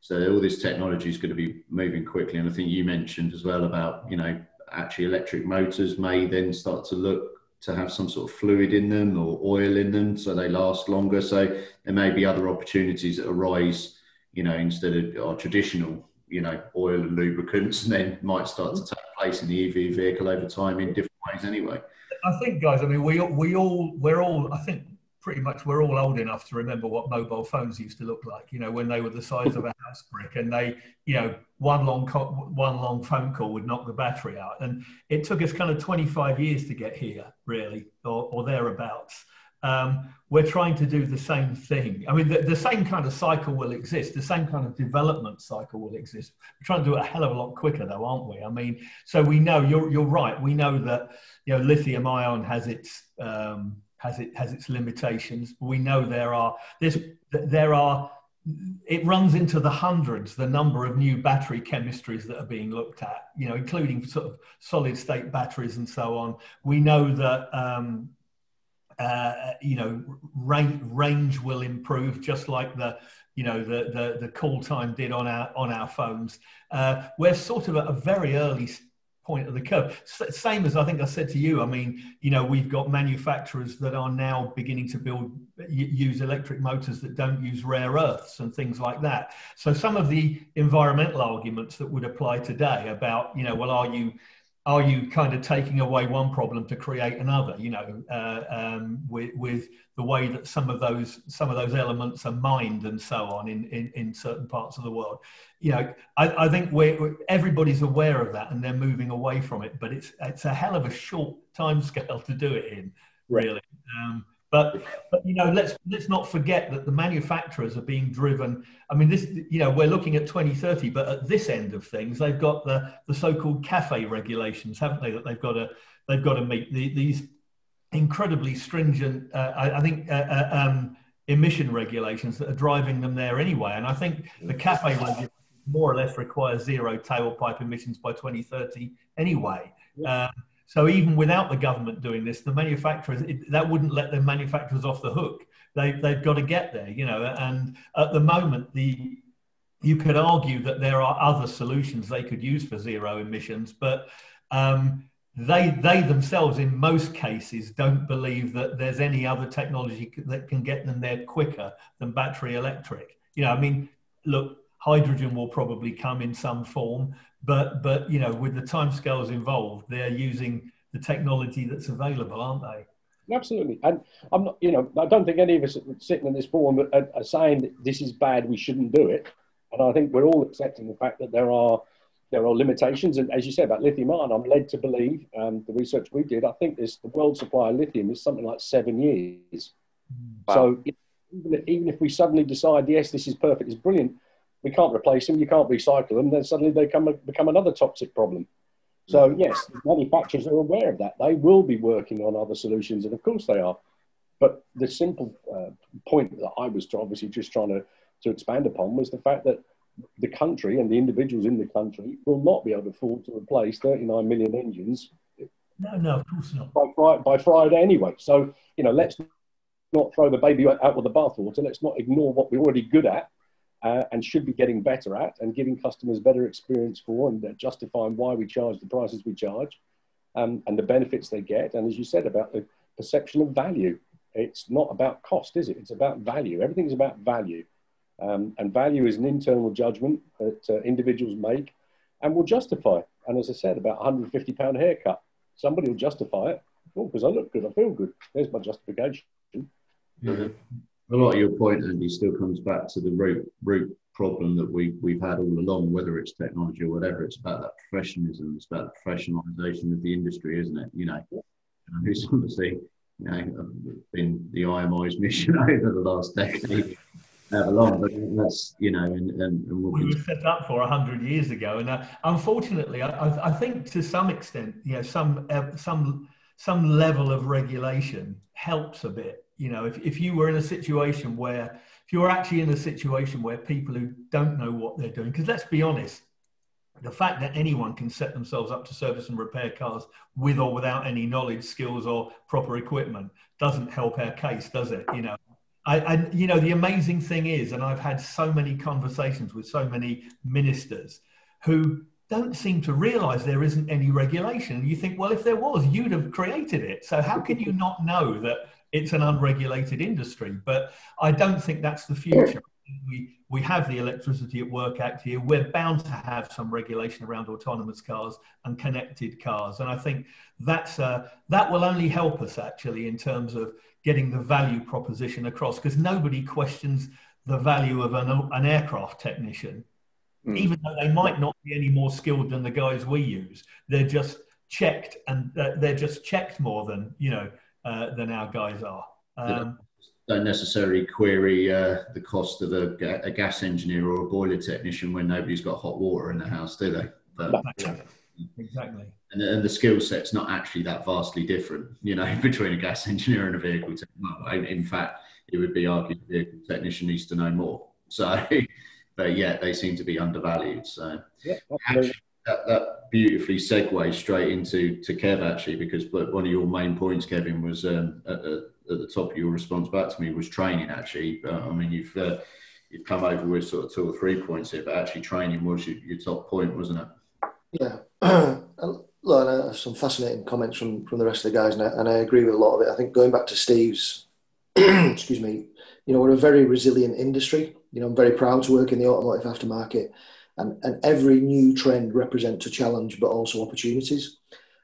so all this technology is going to be moving quickly. And I think you mentioned as well about you know, actually electric motors may then start to look to have some sort of fluid in them or oil in them so they last longer. So there may be other opportunities that arise, you know, instead of our traditional, you know, oil and lubricants, and then might start to take place in the EV vehicle over time in different ways anyway. I think, guys, I mean, we, we all, we're all, I think pretty much we're all old enough to remember what mobile phones used to look like. You know, when they were the size of a house brick, and they, you know, one long co- one long phone call would knock the battery out. And it took us kind of 25 years to get here, really, or, or thereabouts. Um, we're trying to do the same thing. I mean, the, the, same kind of cycle will exist. The same kind of development cycle will exist. We're trying to do it a hell of a lot quicker, though, aren't we? I mean, so we know you're you're right. We know that you know lithium ion has its um, has it has its limitations. We know there are this there are it runs into the hundreds the number of new battery chemistries that are being looked at you know including sort of solid state batteries and so on we know that um, uh, you know range, range will improve just like the you know the, the the call time did on our on our phones uh, we're sort of at a very early point of the curve. Same as I think I said to you. I mean, you know, we've got manufacturers that are now beginning to build use electric motors that don't use rare earths and things like that. So some of the environmental arguments that would apply today about, you know, well, are you are you kind of taking away one problem to create another you know uh, um, with, with the way that some of those some of those elements are mined and so on in, in, in certain parts of the world? You know I, I think we're, everybody's aware of that and they're moving away from it but it's it's a hell of a short time scale to do it in really. Um, but, but you know, let's let's not forget that the manufacturers are being driven. I mean, this you know we're looking at 2030, but at this end of things, they've got the the so-called CAFE regulations, haven't they? That they've got to they've got to meet the, these incredibly stringent. Uh, I, I, think uh, uh, um, emission regulations that are driving them there anyway. And I think the CAFE regulation more or less requires zero tailpipe emissions by 2030 anyway. Um, so even without the government doing this, the manufacturers it, that wouldn't let the manufacturers off the hook. They they've got to get there, you know. And at the moment, the you could argue that there are other solutions they could use for zero emissions, but um, they they themselves, in most cases, don't believe that there's any other technology that can get them there quicker than battery electric. You know, I mean, look, hydrogen will probably come in some form, but but you know, with the timescales involved, they're using the technology that's available, aren't they? Absolutely, and I'm not. You know, I don't think any of us sitting in this forum are, are saying that this is bad. We shouldn't do it, and I think we're all accepting the fact that there are there are limitations. And as you said about lithium ion, I'm led to believe, um, the research we did, I think this the world supply of lithium is something like seven years. Wow. So even if, even if we suddenly decide, yes, this is perfect, it's brilliant, we can't replace them, you can't recycle them, then suddenly they come, become another toxic problem. So mm. yes, manufacturers are aware of that. They will be working on other solutions, and of course they are. But the simple uh, point that I was obviously just trying to, to expand upon was the fact that the country and the individuals in the country will not be able to afford to replace 39 million engines. No, no, of course not. By Friday, by Friday anyway. So, you know, let's not throw the baby out with the bathwater. Let's not ignore what we're already good at uh, and should be getting better at and giving customers better experience for one, uh, justifying why we charge the prices we charge um, and the benefits they get. And as you said about the perception of value, it's not about cost, is it? It's about value. Everything's about value. Um, and value is an internal judgment that uh, individuals make and will justify. And as I said, about 150 pound haircut, somebody will justify it. Oh, because I look good, I feel good. There's my justification. Mm-hmm a lot of your point, Andy, still comes back to the root root problem that we we've had all along, whether it's technology or whatever. It's about that professionalism. It's about the professionalisation of the industry, isn't it? You know, who's obviously you know been the IMI's mission over the last decade. However long, but that's you know, and, and, and we'll we were set up for hundred years ago, and uh, unfortunately, I, I, think to some extent, you know, some uh, some some level of regulation helps a bit you know, if, if you were in a situation where, if you're actually in a situation where people who don't know what they're doing, because let's be honest, the fact that anyone can set themselves up to service and repair cars with or without any knowledge, skills, or proper equipment doesn't help our case, does it? You know, I, I, you know, the amazing thing is, and I've had so many conversations with so many ministers who don't seem to realize there isn't any regulation. You think, well, if there was, you'd have created it. So how can you not know that it's an unregulated industry. But I don't think that's the future. We, we have the Electricity at Work Act here. We're bound to have some regulation around autonomous cars and connected cars. And I think that's, uh, that will only help us actually in terms of getting the value proposition across because nobody questions the value of an, an aircraft technician, mm. even though they might not be any more skilled than the guys we use. They're just checked and uh, they're just checked more than, you know, uh, than our guys are. Um, don't necessarily query uh, the cost of a, a, gas engineer or a boiler technician when nobody's got hot water in the house, do they? But, exactly. And, and the skill set's not actually that vastly different, you know, between a gas engineer and a vehicle. Well, in fact, it would be argued the vehicle technician needs to know more. So, but yet they seem to be undervalued. So, yeah, that, that beautifully segues straight into to Kev actually, because one of your main points, Kevin, was um, at, the, at the top of your response back to me was training. Actually, I mean, you've uh, you've come over with sort of two or three points here, but actually, training was your, your top point, wasn't it? Yeah. Some fascinating comments from, from the rest of the guys, and I, and I agree with a lot of it. I think going back to Steve's, excuse me, you know, we're a very resilient industry. You know, I'm very proud to work in the automotive aftermarket and, and every new trend represents a challenge but also opportunities.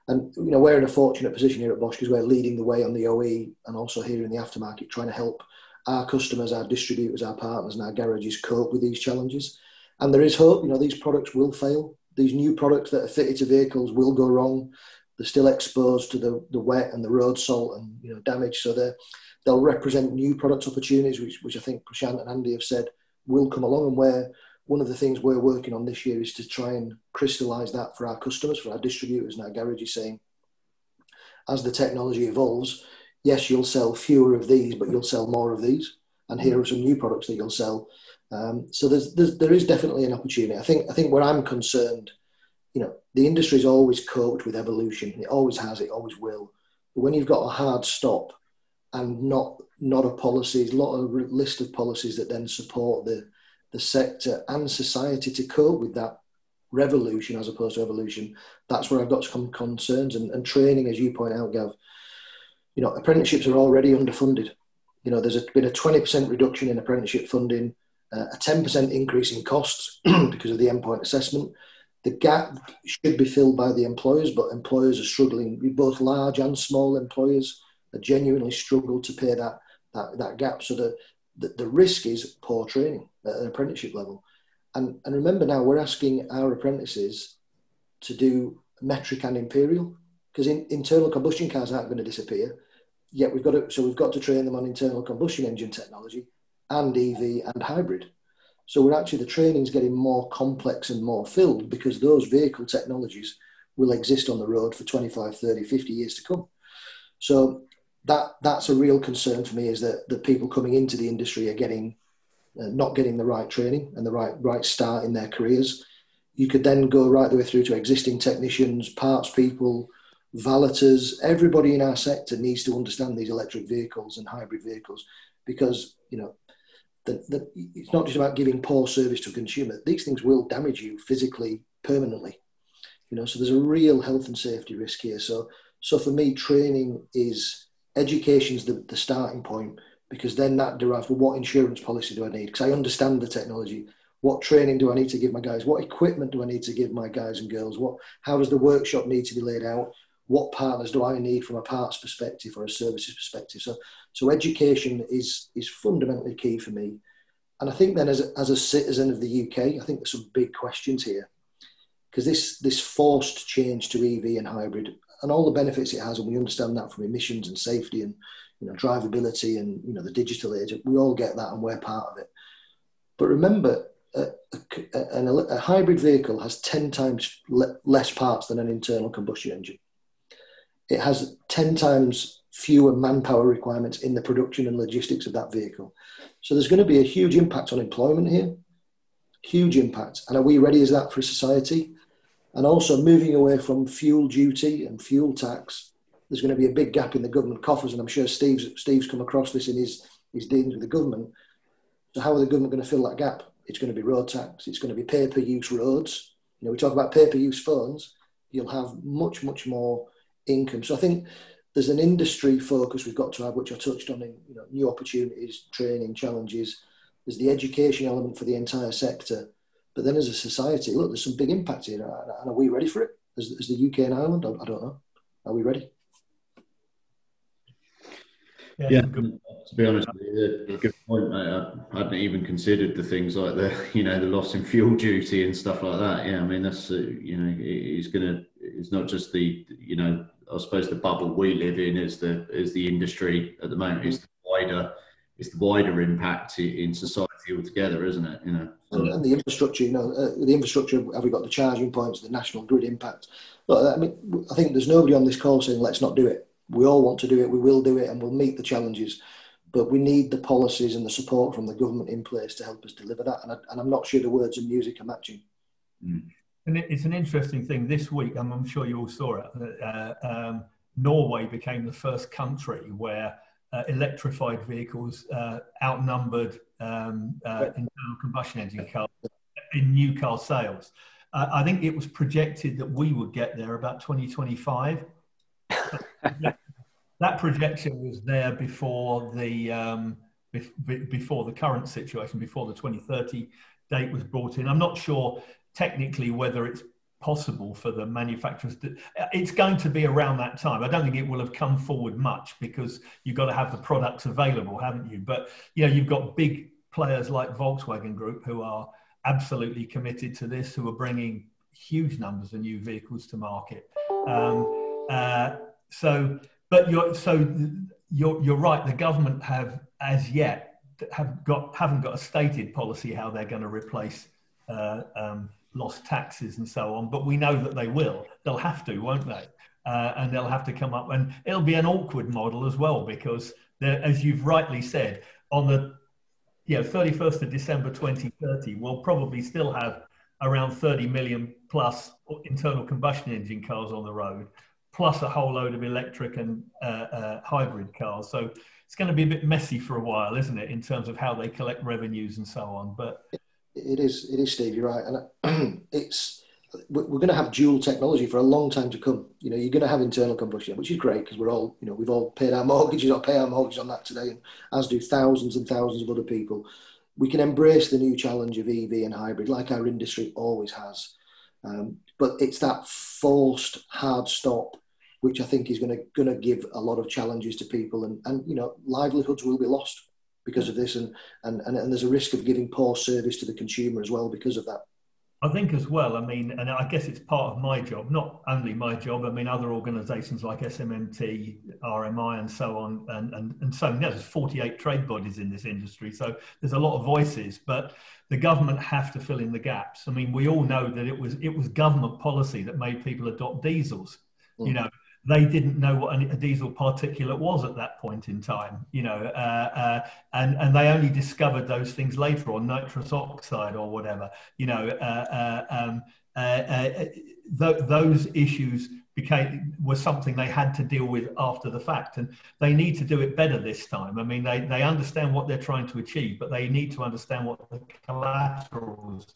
And you know we're in a fortunate position here at Bosch because we're leading the way on the OE and also here in the aftermarket, trying to help our customers, our distributors, our partners, and our garages cope with these challenges. And there is hope. You know these products will fail. These new products that are fitted to vehicles will go wrong. They're still exposed to the, the wet and the road salt and you know damage. So they they'll represent new product opportunities, which which I think Prashant and Andy have said will come along, and where one of the things we're working on this year is to try and crystallize that for our customers, for our distributors and our garages, saying, as the technology evolves, yes, you'll sell fewer of these, but you'll sell more of these. and here are some new products that you'll sell. Um, so there's, there's there is definitely an opportunity. I think I think where I'm concerned, you know, the industry's always coped with evolution. It always has. It always will. But when you've got a hard stop and not not a policies, lot of list of policies that then support the the sector and society to cope with that revolution as opposed to evolution. That's where I've got some concerns and, and training, as you point out, Gav. You know, apprenticeships are already underfunded. You know, there's a, been a 20% reduction in apprenticeship funding, uh, a 10% increase in costs because of the endpoint assessment. The gap should be filled by the employers, but employers are struggling. Both large and small employers are genuinely struggle to pay that that, that gap. So the, the, the risk is poor training at an apprenticeship level. And, and remember now, we're asking our apprentices to do metric and imperial because in, internal combustion cars aren't going to disappear. Yet we've got to, so we've got to train them on internal combustion engine technology and EV and hybrid. So we're actually the training's getting more complex and more filled because those vehicle technologies will exist on the road for 25, 30, 50 years to come. So that that's a real concern for me is that the people coming into the industry are getting uh, not getting the right training and the right right start in their careers. You could then go right the way through to existing technicians, parts people, valeters. Everybody in our sector needs to understand these electric vehicles and hybrid vehicles because you know the, the, it's not just about giving poor service to a consumer. These things will damage you physically, permanently. You know, so there's a real health and safety risk here. So, so for me, training is education is the, the starting point because then that derives well, what insurance policy do I need? Because I understand the technology. What training do I need to give my guys? What equipment do I need to give my guys and girls? What how does the workshop need to be laid out? What partners do I need from a parts perspective or a services perspective? So so education is is fundamentally key for me. And I think then as a, as a citizen of the UK, I think there's some big questions here. Because this this forced change to EV and hybrid and all the benefits it has, and we understand that from emissions and safety and you know drivability and you know the digital age. We all get that, and we're part of it. But remember, a, a, a, hybrid vehicle has ten times le- less parts than an internal combustion engine. It has ten times fewer manpower requirements in the production and logistics of that vehicle. So there's going to be a huge impact on employment here, huge impact. And are we ready as that for society? And also moving away from fuel duty and fuel tax. There's going to be a big gap in the government coffers, and I'm sure Steve's, Steve's come across this in his, his dealings with the government. So, how are the government going to fill that gap? It's going to be road tax, it's going to be pay per use roads. You know, we talk about pay per use phones, you'll have much, much more income. So, I think there's an industry focus we've got to have, which I touched on in you know, new opportunities, training, challenges. There's the education element for the entire sector but then as a society, look, there's some big impact here. And are we ready for it? As, as the UK and Ireland? I, I don't know. Are we ready? Yeah, yeah to be honest, a good point, mate. I, hadn't even considered the things like the, you know, the loss in fuel duty and stuff like that. Yeah, I mean, that's, uh, you know, it's going to, it's not just the, you know, I suppose the bubble we live in is the, is the industry at the moment, is the wider, is the wider impact in society altogether, isn't it? You know, and, and the infrastructure. You know, uh, the infrastructure. Have we got the charging points? The national grid impact. Look, I mean, I think there's nobody on this call saying let's not do it. We all want to do it. We will do it, and we'll meet the challenges. But we need the policies and the support from the government in place to help us deliver that. And, I, am not sure the words and music are matching. Mm. And it's an interesting thing. This week, I'm sure you all saw it. Uh, um, Norway became the first country where uh, electrified vehicles uh, outnumbered um, uh, internal combustion engine cars in new car sales. Uh, I think it was projected that we would get there about 2025. that projection was there before the um, before the current situation, before the 2030 date was brought in. I'm not sure technically whether it's possible for the manufacturers to, it's going to be around that time i don't think it will have come forward much because you've got to have the products available haven't you but you know you've got big players like volkswagen group who are absolutely committed to this who are bringing huge numbers of new vehicles to market um, uh, so but you're so you're, you're right the government have as yet have got haven't got a stated policy how they're going to replace uh, um, lost taxes and so on, but we know that they will. They'll have to, won't they? Uh, and they'll have to come up, and it'll be an awkward model as well because, as you've rightly said, on the you know, 31st of December 2030, we'll probably still have around 30 million plus internal combustion engine cars on the road, plus a whole load of electric and uh, uh, hybrid cars. So it's going to be a bit messy for a while, isn't it, in terms of how they collect revenues and so on. But it is, it is, Steve. You're right, and it's we're going to have dual technology for a long time to come. You know, you're going to have internal combustion, which is great because we're all, you know, we've all paid our mortgages or pay our mortgage on that today, and as do thousands and thousands of other people. We can embrace the new challenge of EV and hybrid, like our industry always has. Um, but it's that forced hard stop, which I think is going to going to give a lot of challenges to people, and and you know, livelihoods will be lost because of this, and and and, and there's a risk of giving poor service to the consumer as well because of that. I think as well, I mean, and I guess it's part of my job, not only my job. I mean, other organisations like SMMT, RMI, and so on, and, and, and so there's 48 trade bodies in this industry. So there's a lot of voices, but the government have to fill in the gaps. I mean, we all know that it was it was government policy that made people adopt diesels. Mm. You know, they didn't know what a diesel particulate was at that point in time, you know, uh, uh, and and they only discovered those things later on, nitrous oxide or whatever, you know. Uh, uh um, uh, uh, th- those issues became was something they had to deal with after the fact, and they need to do it better this time. I mean, they they understand what they're trying to achieve, but they need to understand what the collaterals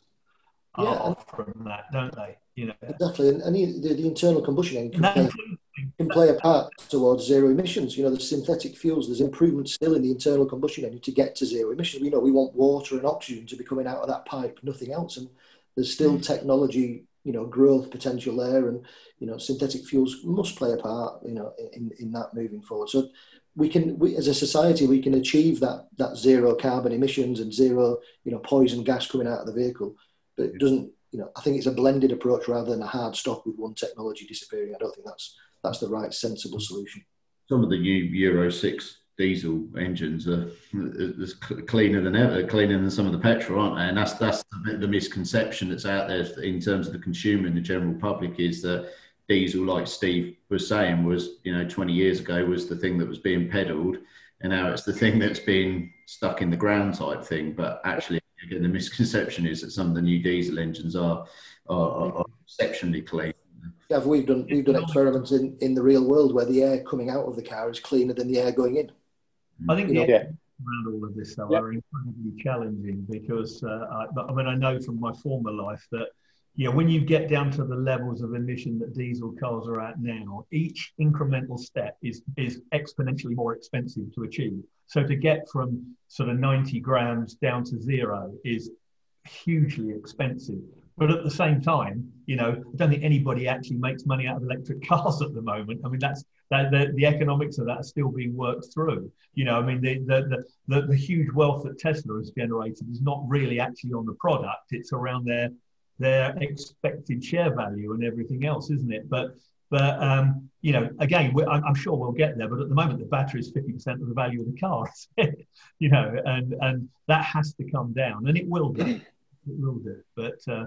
yeah. are from that, don't they? You know, definitely, and, and the, the, internal combustion engine can play, a part towards zero emissions. You know, the synthetic fuels, there's improvements still in the internal combustion engine to get to zero emissions. We know we want water and oxygen to be coming out of that pipe, nothing else, and there's still mm. technology, you know, growth potential there, and you know, synthetic fuels must play a part, you know, in in that moving forward. So we can, we, as a society, we can achieve that that zero carbon emissions and zero, you know, poison gas coming out of the vehicle, but it doesn't you know, I think it's a blended approach rather than a hard stop with one technology disappearing. I don't think that's that's the right sensible solution. Some of the new Euro six diesel engines are cleaner than ever, cleaner than some of the petrol, aren't they? And that's that's the, the misconception that's out there in terms of the consumer and the general public is that diesel, like Steve was saying, was you know 20 years ago was the thing that was being peddled, and now it's the thing that's being stuck in the ground type thing. But actually, again, the misconception is that some of the new diesel engines are are, are exceptionally clean. Yeah, we've done we've done experiments in, in the real world where the air coming out of the car is cleaner than the air going in. I think you the yeah. around all of this though are incredibly challenging because uh, I, I mean I know from my former life that yeah, when you get down to the levels of emission that diesel cars are at now, each incremental step is is exponentially more expensive to achieve. So to get from sort of 90 grams down to zero is hugely expensive. But at the same time, you know, I don't think anybody actually makes money out of electric cars at the moment. I mean, that's that the, the economics of that are still being worked through. You know, I mean, the, the the, the huge wealth that Tesla has generated is not really actually on the product; it's around their their expected share value and everything else, isn't it? But but um, you know, again, I'm sure we'll get there. But at the moment, the battery is 50% of the value of the car. you know, and and that has to come down, and it will do. It will do. But uh,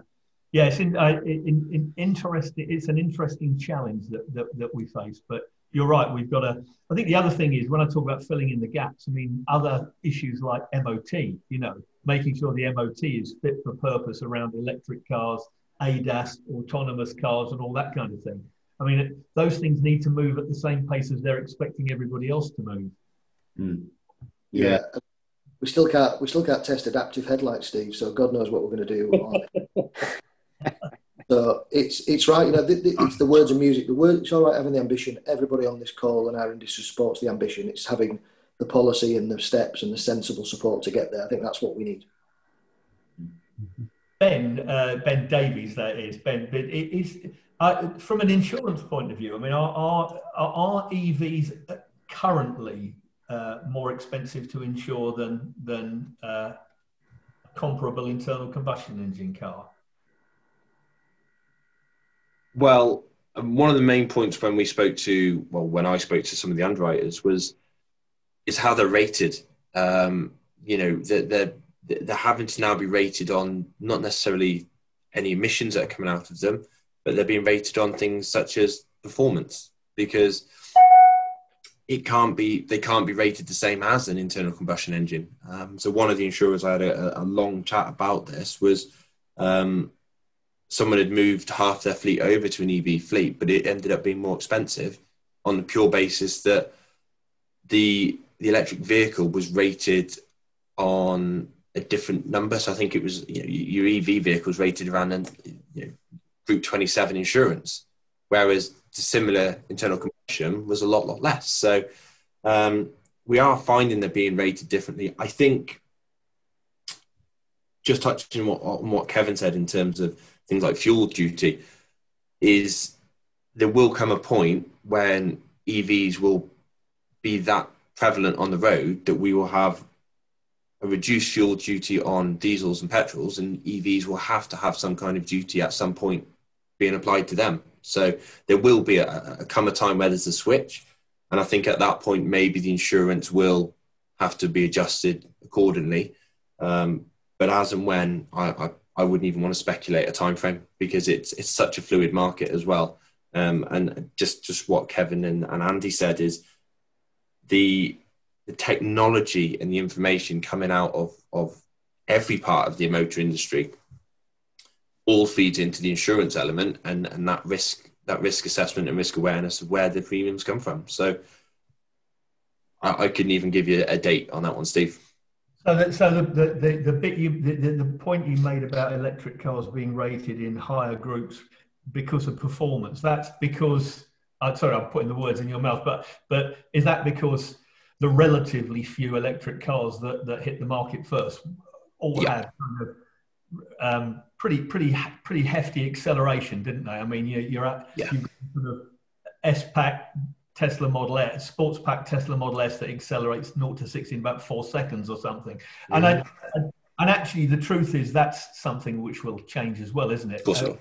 yeah, it's in, uh, in, in interesting. It's an interesting challenge that, that that we face. But you're right. We've got to. I think the other thing is when I talk about filling in the gaps. I mean, other issues like MOT. You know, making sure the MOT is fit for purpose around electric cars, ADAS, autonomous cars, and all that kind of thing. I mean, those things need to move at the same pace as they're expecting everybody else to move. Mm. Yeah. yeah. We still can't we still can't test adaptive headlights, Steve. So God knows what we're going to do. so it's it's right. You know, the, the, it's the words of music. The word. It's all right having the ambition. Everybody on this call and our industry supports the ambition. It's having the policy and the steps and the sensible support to get there. I think that's what we need. Ben, uh, Ben Davies, that is Ben. It is uh, from an insurance point of view. I mean, are are, are EVs currently uh, more expensive to insure than than uh, comparable internal combustion engine car? Well, um, one of the main points when we spoke to, well, when I spoke to some of the underwriters was, is how they're rated. Um, you know, they're, they're, they're having to now be rated on not necessarily any emissions that are coming out of them, but they're being rated on things such as performance because it can't be they can't be rated the same as an internal combustion engine. Um, so one of the insurers I had a, a long chat about this was um, someone had moved half their fleet over to an EV fleet, but it ended up being more expensive on the pure basis that the the electric vehicle was rated on a different number. So I think it was you know, your EV vehicle was rated around you know, Group 27 insurance, whereas the similar internal combustion was a lot, lot less. So um, we are finding they're being rated differently. I think just touching on what, on what Kevin said in terms of things like fuel duty is there will come a point when EVs will be that prevalent on the road that we will have a reduced fuel duty on diesels and petrols, and EVs will have to have some kind of duty at some point being applied to them. So there will be a, a come a time where there's a switch, and I think at that point maybe the insurance will have to be adjusted accordingly. Um, but as and when, I, I, I, wouldn't even want to speculate a time frame because it's it's such a fluid market as well. Um, and just just what Kevin and, and Andy said is the the technology and the information coming out of of every part of the motor industry all feeds into the insurance element and and that risk that risk assessment and risk awareness of where the premiums come from. So I, I couldn't even give you a date on that one, Steve. So, that, so the, the, the, the bit you the, the point you made about electric cars being rated in higher groups because of performance. That's because uh, sorry, I'm putting the words in your mouth, but but is that because the relatively few electric cars that, that hit the market first all yeah. had kind of um, pretty pretty pretty hefty acceleration, didn't they? I mean, you, you're at yeah. sort of S pack Tesla Model S, sports pack Tesla Model S that accelerates 0 to 60 in about four seconds or something. Yeah. And I, and actually, the truth is that's something which will change as well, isn't it? Of course, uh,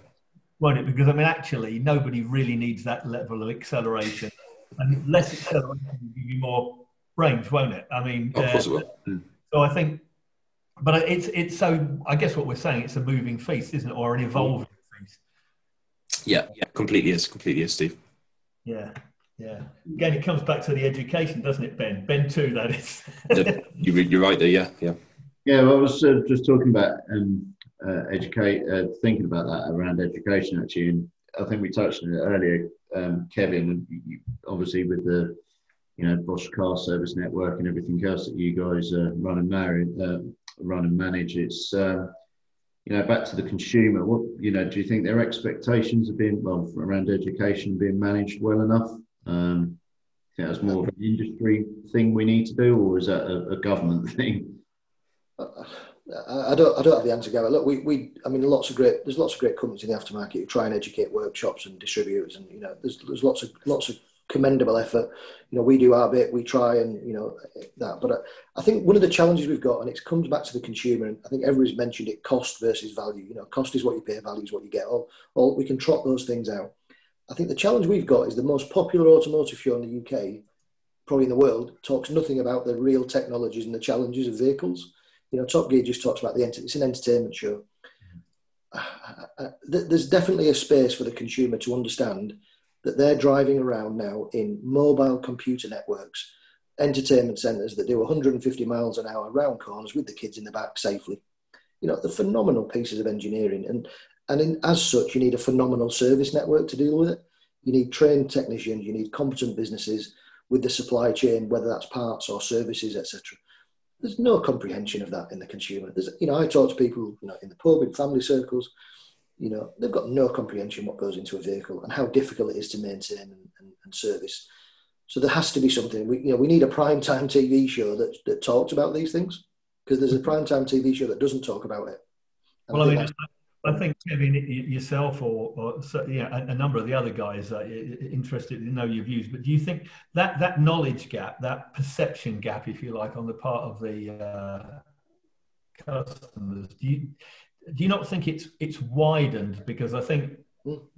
won't it? Because I mean, actually, nobody really needs that level of acceleration, and less acceleration will give you more range, won't it? I mean, of course uh, it will. Mm. So I think, but it's it's so. I guess what we're saying, it's a moving feast, isn't it, or an evolving feast? Yeah, yeah, completely is, completely is, Steve. Yeah. Yeah. Again, it comes back to the education, doesn't it, Ben? Ben too, that is. you're, right there. Yeah, yeah. Yeah, well, I was uh, just talking about um, uh, educate, uh, thinking about that around education actually, and I think we touched on it earlier, um, Kevin. And you, obviously, with the you know Bosch Car Service Network and everything else that you guys uh, run and marry, uh, run and manage, it's um, you know back to the consumer. What you know, do you think their expectations are being, well around education being managed well enough? Um, that's more of an industry thing we need to do, or is that a, a government thing? I don't, I don't have the answer. Look, we, we, I mean, lots of great, there's lots of great companies in the aftermarket who try and educate workshops and distributors, and you know, there's, there's lots of, lots of commendable effort. You know, we do our bit, we try, and you know that. But I, I think one of the challenges we've got, and it comes back to the consumer, and I think everybody's mentioned it: cost versus value. You know, cost is what you pay, value is what you get. All, all we can trot those things out. I think the challenge we've got is the most popular automotive show in the UK, probably in the world, talks nothing about the real technologies and the challenges of vehicles. You know, Top Gear just talks about the it's an entertainment show. Uh, uh, there's definitely a space for the consumer to understand that they're driving around now in mobile computer networks, entertainment centres that do 150 miles an hour round corners with the kids in the back safely. You know, the phenomenal pieces of engineering, and and in, as such, you need a phenomenal service network to deal with it. You need trained technicians, you need competent businesses with the supply chain, whether that's parts or services, etc. There's no comprehension of that in the consumer. There's, you know, I talk to people, you know, in the pub, in family circles, you know, they've got no comprehension what goes into a vehicle and how difficult it is to maintain and, and, and service. So there has to be something. We, you know, we need a prime time TV show that, that talks about these things because there's a mm-hmm. prime time TV show that doesn't talk about it. And well, I, mean, I think Kevin, yourself or, or yeah, a, a, number of the other guys are interested to know your views. But do you think that that knowledge gap, that perception gap, if you like, on the part of the uh, customers, do you do you not think it's it's widened? Because I think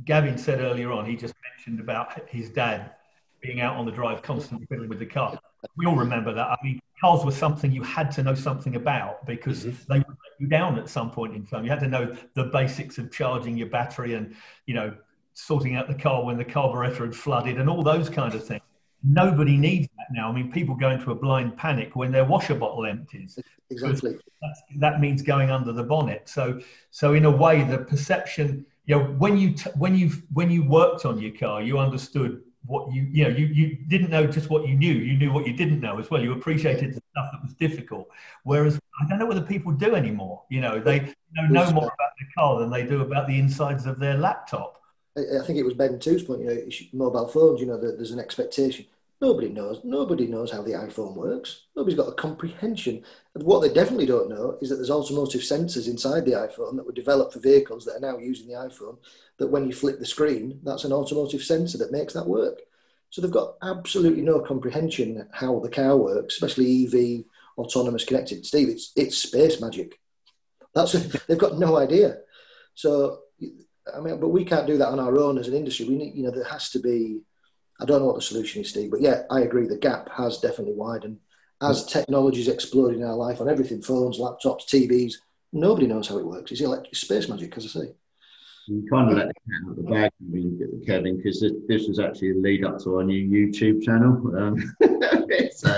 Gavin said earlier on, he just mentioned about his dad being out on the drive constantly fiddling with the car. We all remember that. I mean, cars were something you had to know something about because mm-hmm. they would let you down at some point in time. You had to know the basics of charging your battery and, you know, sorting out the car when the carburetor had flooded and all those kind of things. nobody needs that now. I mean, people go into a blind panic when their washer bottle empties. Exactly. that means going under the bonnet. So, so in a way, the perception, you know, when you t- when you when you worked on your car, you understood what you you know you you didn't know just what you knew. You knew what you didn't know as well. You appreciated the stuff that was difficult. Whereas I don't know whether people do anymore. You know, they know no more about the car than they do about the insides of their laptop. I think it was Ben Two's point. You know, mobile phones. You know, there's an expectation. Nobody knows. Nobody knows how the iPhone works. Nobody's got a comprehension. And what they definitely don't know is that there's automotive sensors inside the iPhone that were developed for vehicles that are now using the iPhone. That when you flip the screen, that's an automotive sensor that makes that work. So they've got absolutely no comprehension how the car works, especially EV, autonomous connected. Steve, it's it's space magic. That's they've got no idea. So I mean, but we can't do that on our own as an industry. We need, you know, there has to be. I don't know what the solution is, Steve, but yeah, I agree. The gap has definitely widened as technology is exploding in our life on everything: phones, laptops, TVs. Nobody knows how it works. It's electric space magic, as I say. You kind of let the cat out of the bag, Kevin, because this was actually a lead up to our new YouTube channel. Um, so.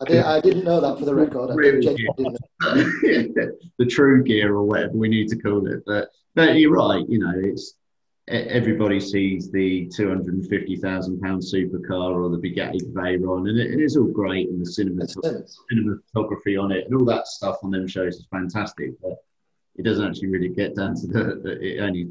I, did, I didn't know that for the record. the true gear or whatever we need to call it. But but you're right. You know, it's everybody sees the two hundred and fifty thousand pound supercar or the Bugatti Veyron, and it, it is all great, and the cinematography on it and all that stuff on them shows is fantastic. But it doesn't actually really get down to the. It only,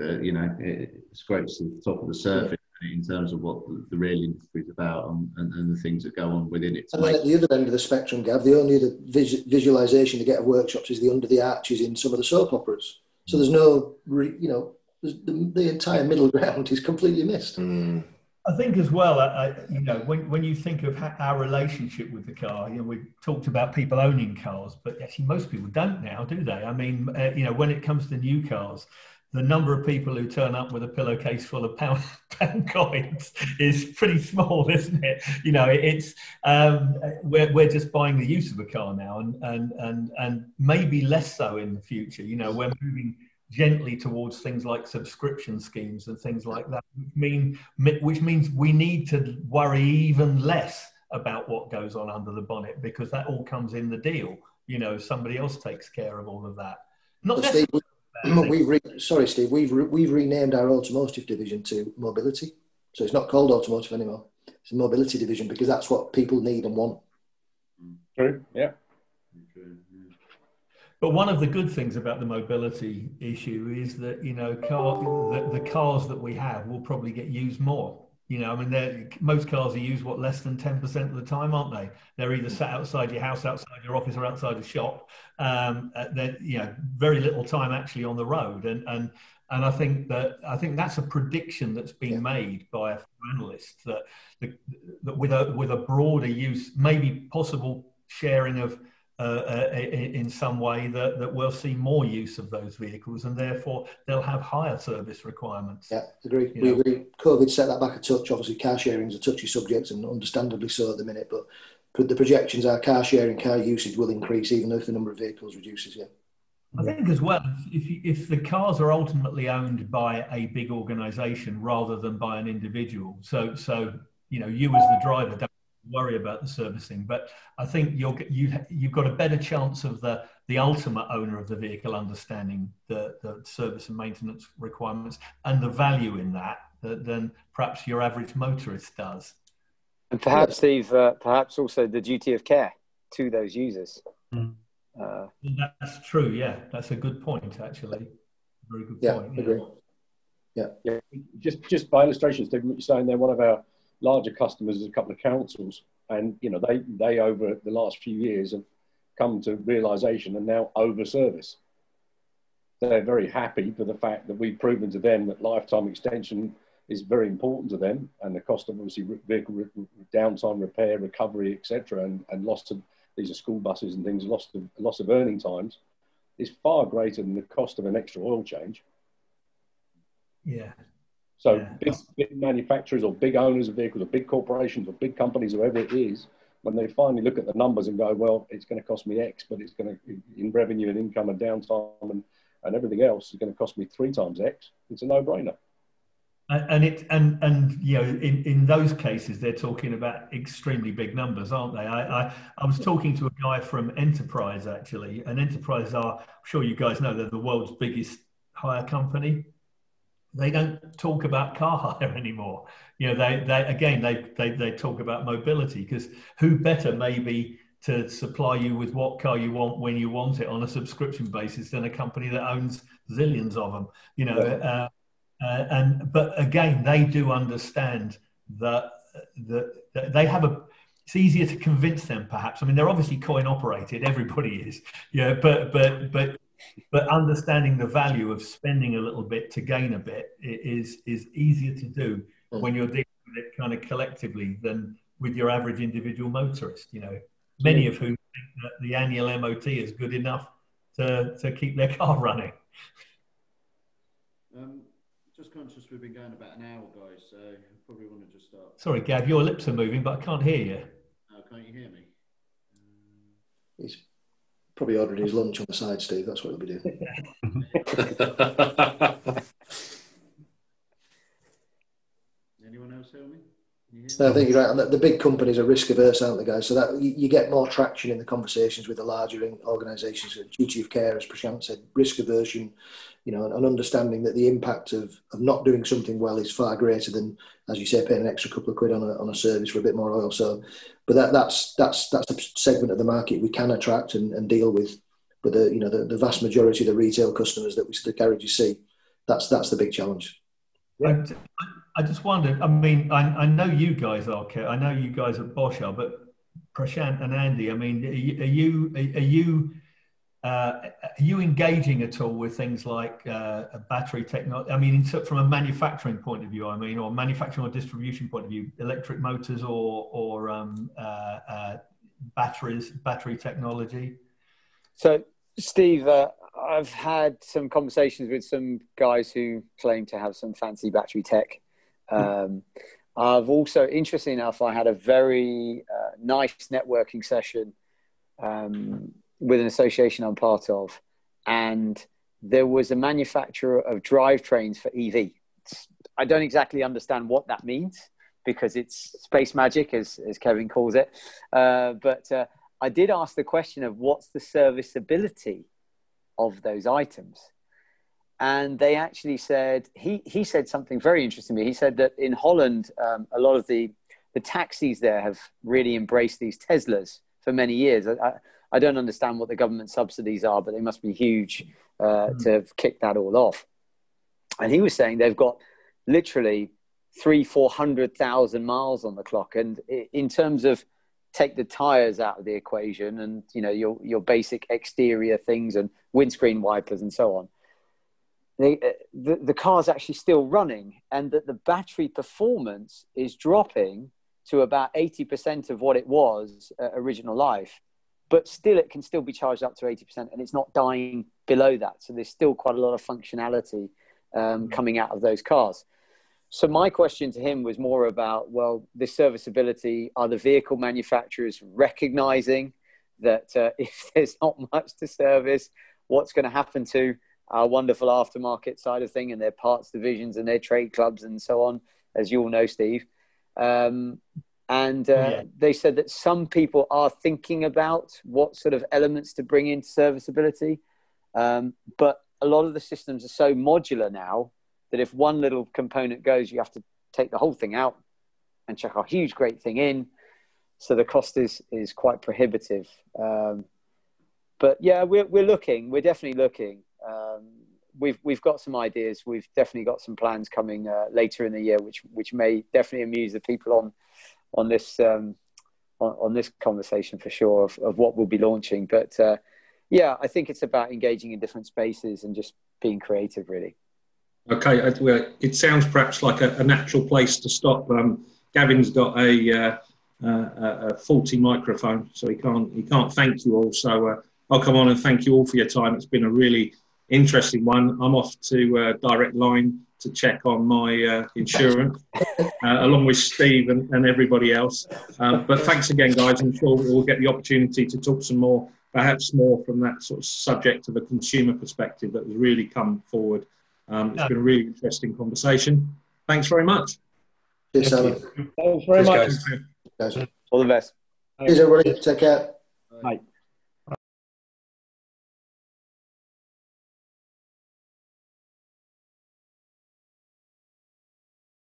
uh, you know, it scrapes the top of the surface in terms of what the, the real industry is about and, and, and, the things that go on within it. And then at the other end of the spectrum, Gav, the only other vis- visualization to get of workshops is the under the arches in some of the soap operas. So there's no, re, you know, the, the, entire middle ground is completely missed. Mm. I think as well, I, you know, when, when you think of our relationship with the car, you know, we've talked about people owning cars, but actually most people don't now, do they? I mean, uh, you know, when it comes to new cars, the number of people who turn up with a pillowcase full of pound, pound coins is pretty small, isn't it? You know, it's um, we're, we're just buying the use of a car now, and and and and maybe less so in the future. You know, we're moving gently towards things like subscription schemes and things like that, which mean which means we need to worry even less about what goes on under the bonnet because that all comes in the deal. You know, somebody else takes care of all of that. Not necessarily we've re- sorry, Steve. We've re- we've renamed our automotive division to mobility, so it's not called automotive anymore. It's a mobility division because that's what people need and want. True. Yeah. But one of the good things about the mobility issue is that you know car, the, the cars that we have will probably get used more. You know, I mean, most cars are used what less than ten percent of the time, aren't they? They're either sat outside your house, outside your office, or outside a shop. Um, uh, they're you know very little time actually on the road, and and and I think that I think that's a prediction that's been made by a few analysts that, that with a with a broader use, maybe possible sharing of uh, uh in some way that, that we'll see more use of those vehicles and therefore they'll have higher service requirements. Yeah, agree. we agree. COVID set that back a touch. Obviously, car sharing is a touchy subject and understandably so at the minute, but the projections are car sharing, car usage will increase even if the number of vehicles reduces. Yeah. I think as well, if, if the cars are ultimately owned by a big organisation rather than by an individual, so so you know you as the driver don't worry about the servicing. But I think you'll get, you you've got a better chance of the the ultimate owner of the vehicle understanding the, the service and maintenance requirements and the value in that than perhaps your average motorist does. And perhaps, Steve, uh, perhaps also the duty of care to those users. Mm. Uh, that's true. Yeah, that's a good point. Actually, very good yeah, point. Agree. Yeah. yeah. Just just by illustration, Steve, what you're saying they're one of our larger customers is a couple of councils, and you know they they over the last few years have come to realization and now over service. They're very happy for the fact that we've proven to them that lifetime extension is very important to them, and the cost of obviously vehicle downtime, repair, recovery, etc., and, and loss of these are school buses and things, loss of loss of earning times, is far greater than the cost of an extra oil change. Yeah, so yeah. big, big, manufacturers or big owners of vehicles or big corporations or big companies, whoever it is, when they finally look at the numbers and go, well, it's going to cost me X, but it's going to, in revenue and income and downtime and, and everything else, it's going to cost me three times X, it's a no-brainer. and it and and you know in in those cases they're talking about extremely big numbers aren't they i i, I was talking to a guy from enterprise actually and enterprise are I'm sure you guys know they're the world's biggest hire company they don't talk about car hire anymore you know they they again they they, they talk about mobility because who better maybe to supply you with what car you want when you want it on a subscription basis than a company that owns zillions of them you know uh, uh, and but again, they do understand that, that, that they have a. It's easier to convince them, perhaps. I mean, they're obviously coin operated. Everybody is, yeah. But but but but understanding the value of spending a little bit to gain a bit is is easier to do mm. when you're dealing with it kind of collectively than with your average individual motorist. You know, many of whom think that the annual MOT is good enough to to keep their car running. Um, just conscious we've been going about an hour, guys, so probably want to just start. Sorry, Gav, your lips are moving, but I can't hear you. Oh, can't you hear me? He's probably ordering his lunch on the side, Steve. That's what he'll be doing. Anyone else hear me? I think you're right. The big companies are risk averse, aren't they, guys? So that you, you get more traction in the conversations with the larger organisations. Duty of care, as Prashant said, risk aversion, you know, and understanding that the impact of, of not doing something well is far greater than, as you say, paying an extra couple of quid on a, on a service for a bit more oil. So, but that, that's that's that's a segment of the market we can attract and, and deal with. But the you know the, the vast majority of the retail customers that we the garages see, that's that's the big challenge. Yeah. I just wondered. I mean, I, I know you guys are. I know you guys at Bosch are, but Prashant and Andy. I mean, are you are you are you engaging at all with things like uh, battery technology? I mean, from a manufacturing point of view, I mean, or manufacturing or distribution point of view, electric motors or or um, uh, uh batteries, battery technology. So, Steve, uh, I've had some conversations with some guys who claim to have some fancy battery tech um, I've also, interesting enough, I had a very uh, nice networking session um, with an association I'm part of, and there was a manufacturer of drivetrains for EV. I don't exactly understand what that means because it's space magic, as, as Kevin calls it. Uh, but uh, I did ask the question of what's the serviceability of those items and they actually said he he said something very interesting to me. He said that in Holland, um, a lot of the the taxis there have really embraced these Teslas for many years. I, I don't understand what the government subsidies are, but they must be huge uh, mm. to have kicked that all off. And he was saying they've got literally three, four hundred thousand miles on the clock, and in terms of take the tires out of the equation, and you know your your basic exterior things and windscreen wipers and so on the, uh, the, the car's actually still running and that the battery performance is dropping to about 80% of what it was at original life but still it can still be charged up to 80% and it's not dying below that so there's still quite a lot of functionality um, mm. coming out of those cars so my question to him was more about well this serviceability are the vehicle manufacturers recognizing that uh, if there's not much to service what's going to happen to our wonderful aftermarket side of thing and their parts divisions and their trade clubs and so on, as you all know, Steve. Um, and uh, yeah. they said that some people are thinking about what sort of elements to bring into serviceability. Um, but a lot of the systems are so modular now that if one little component goes, you have to take the whole thing out and chuck a huge, great thing in. So the cost is, is quite prohibitive. Um, but yeah, we're, we're looking, we're definitely looking um, we've we've got some ideas. We've definitely got some plans coming uh, later in the year, which which may definitely amuse the people on on this um, on, on, this conversation for sure of, of what we'll be launching. But uh, yeah, I think it's about engaging in different spaces and just being creative, really. Okay, it sounds perhaps like a, a natural place to stop. Um, Gavin's got a, uh, uh, a faulty microphone, so he can't he can't thank you all. So uh, I'll come on and thank you all for your time. It's been a really interesting one. I'm off to uh, Direct Line to check on my uh, insurance, uh, along with Steve and, and everybody else. Uh, but thanks again, guys. I'm sure we'll get the opportunity to talk some more, perhaps more from that sort of subject of a consumer perspective that has really come forward. Um, it's been a really interesting conversation. Thanks very much. Cheers, Simon. Thanks very Cheers, much. guys. Guys. All the best. Cheers, everybody. Take care. Bye.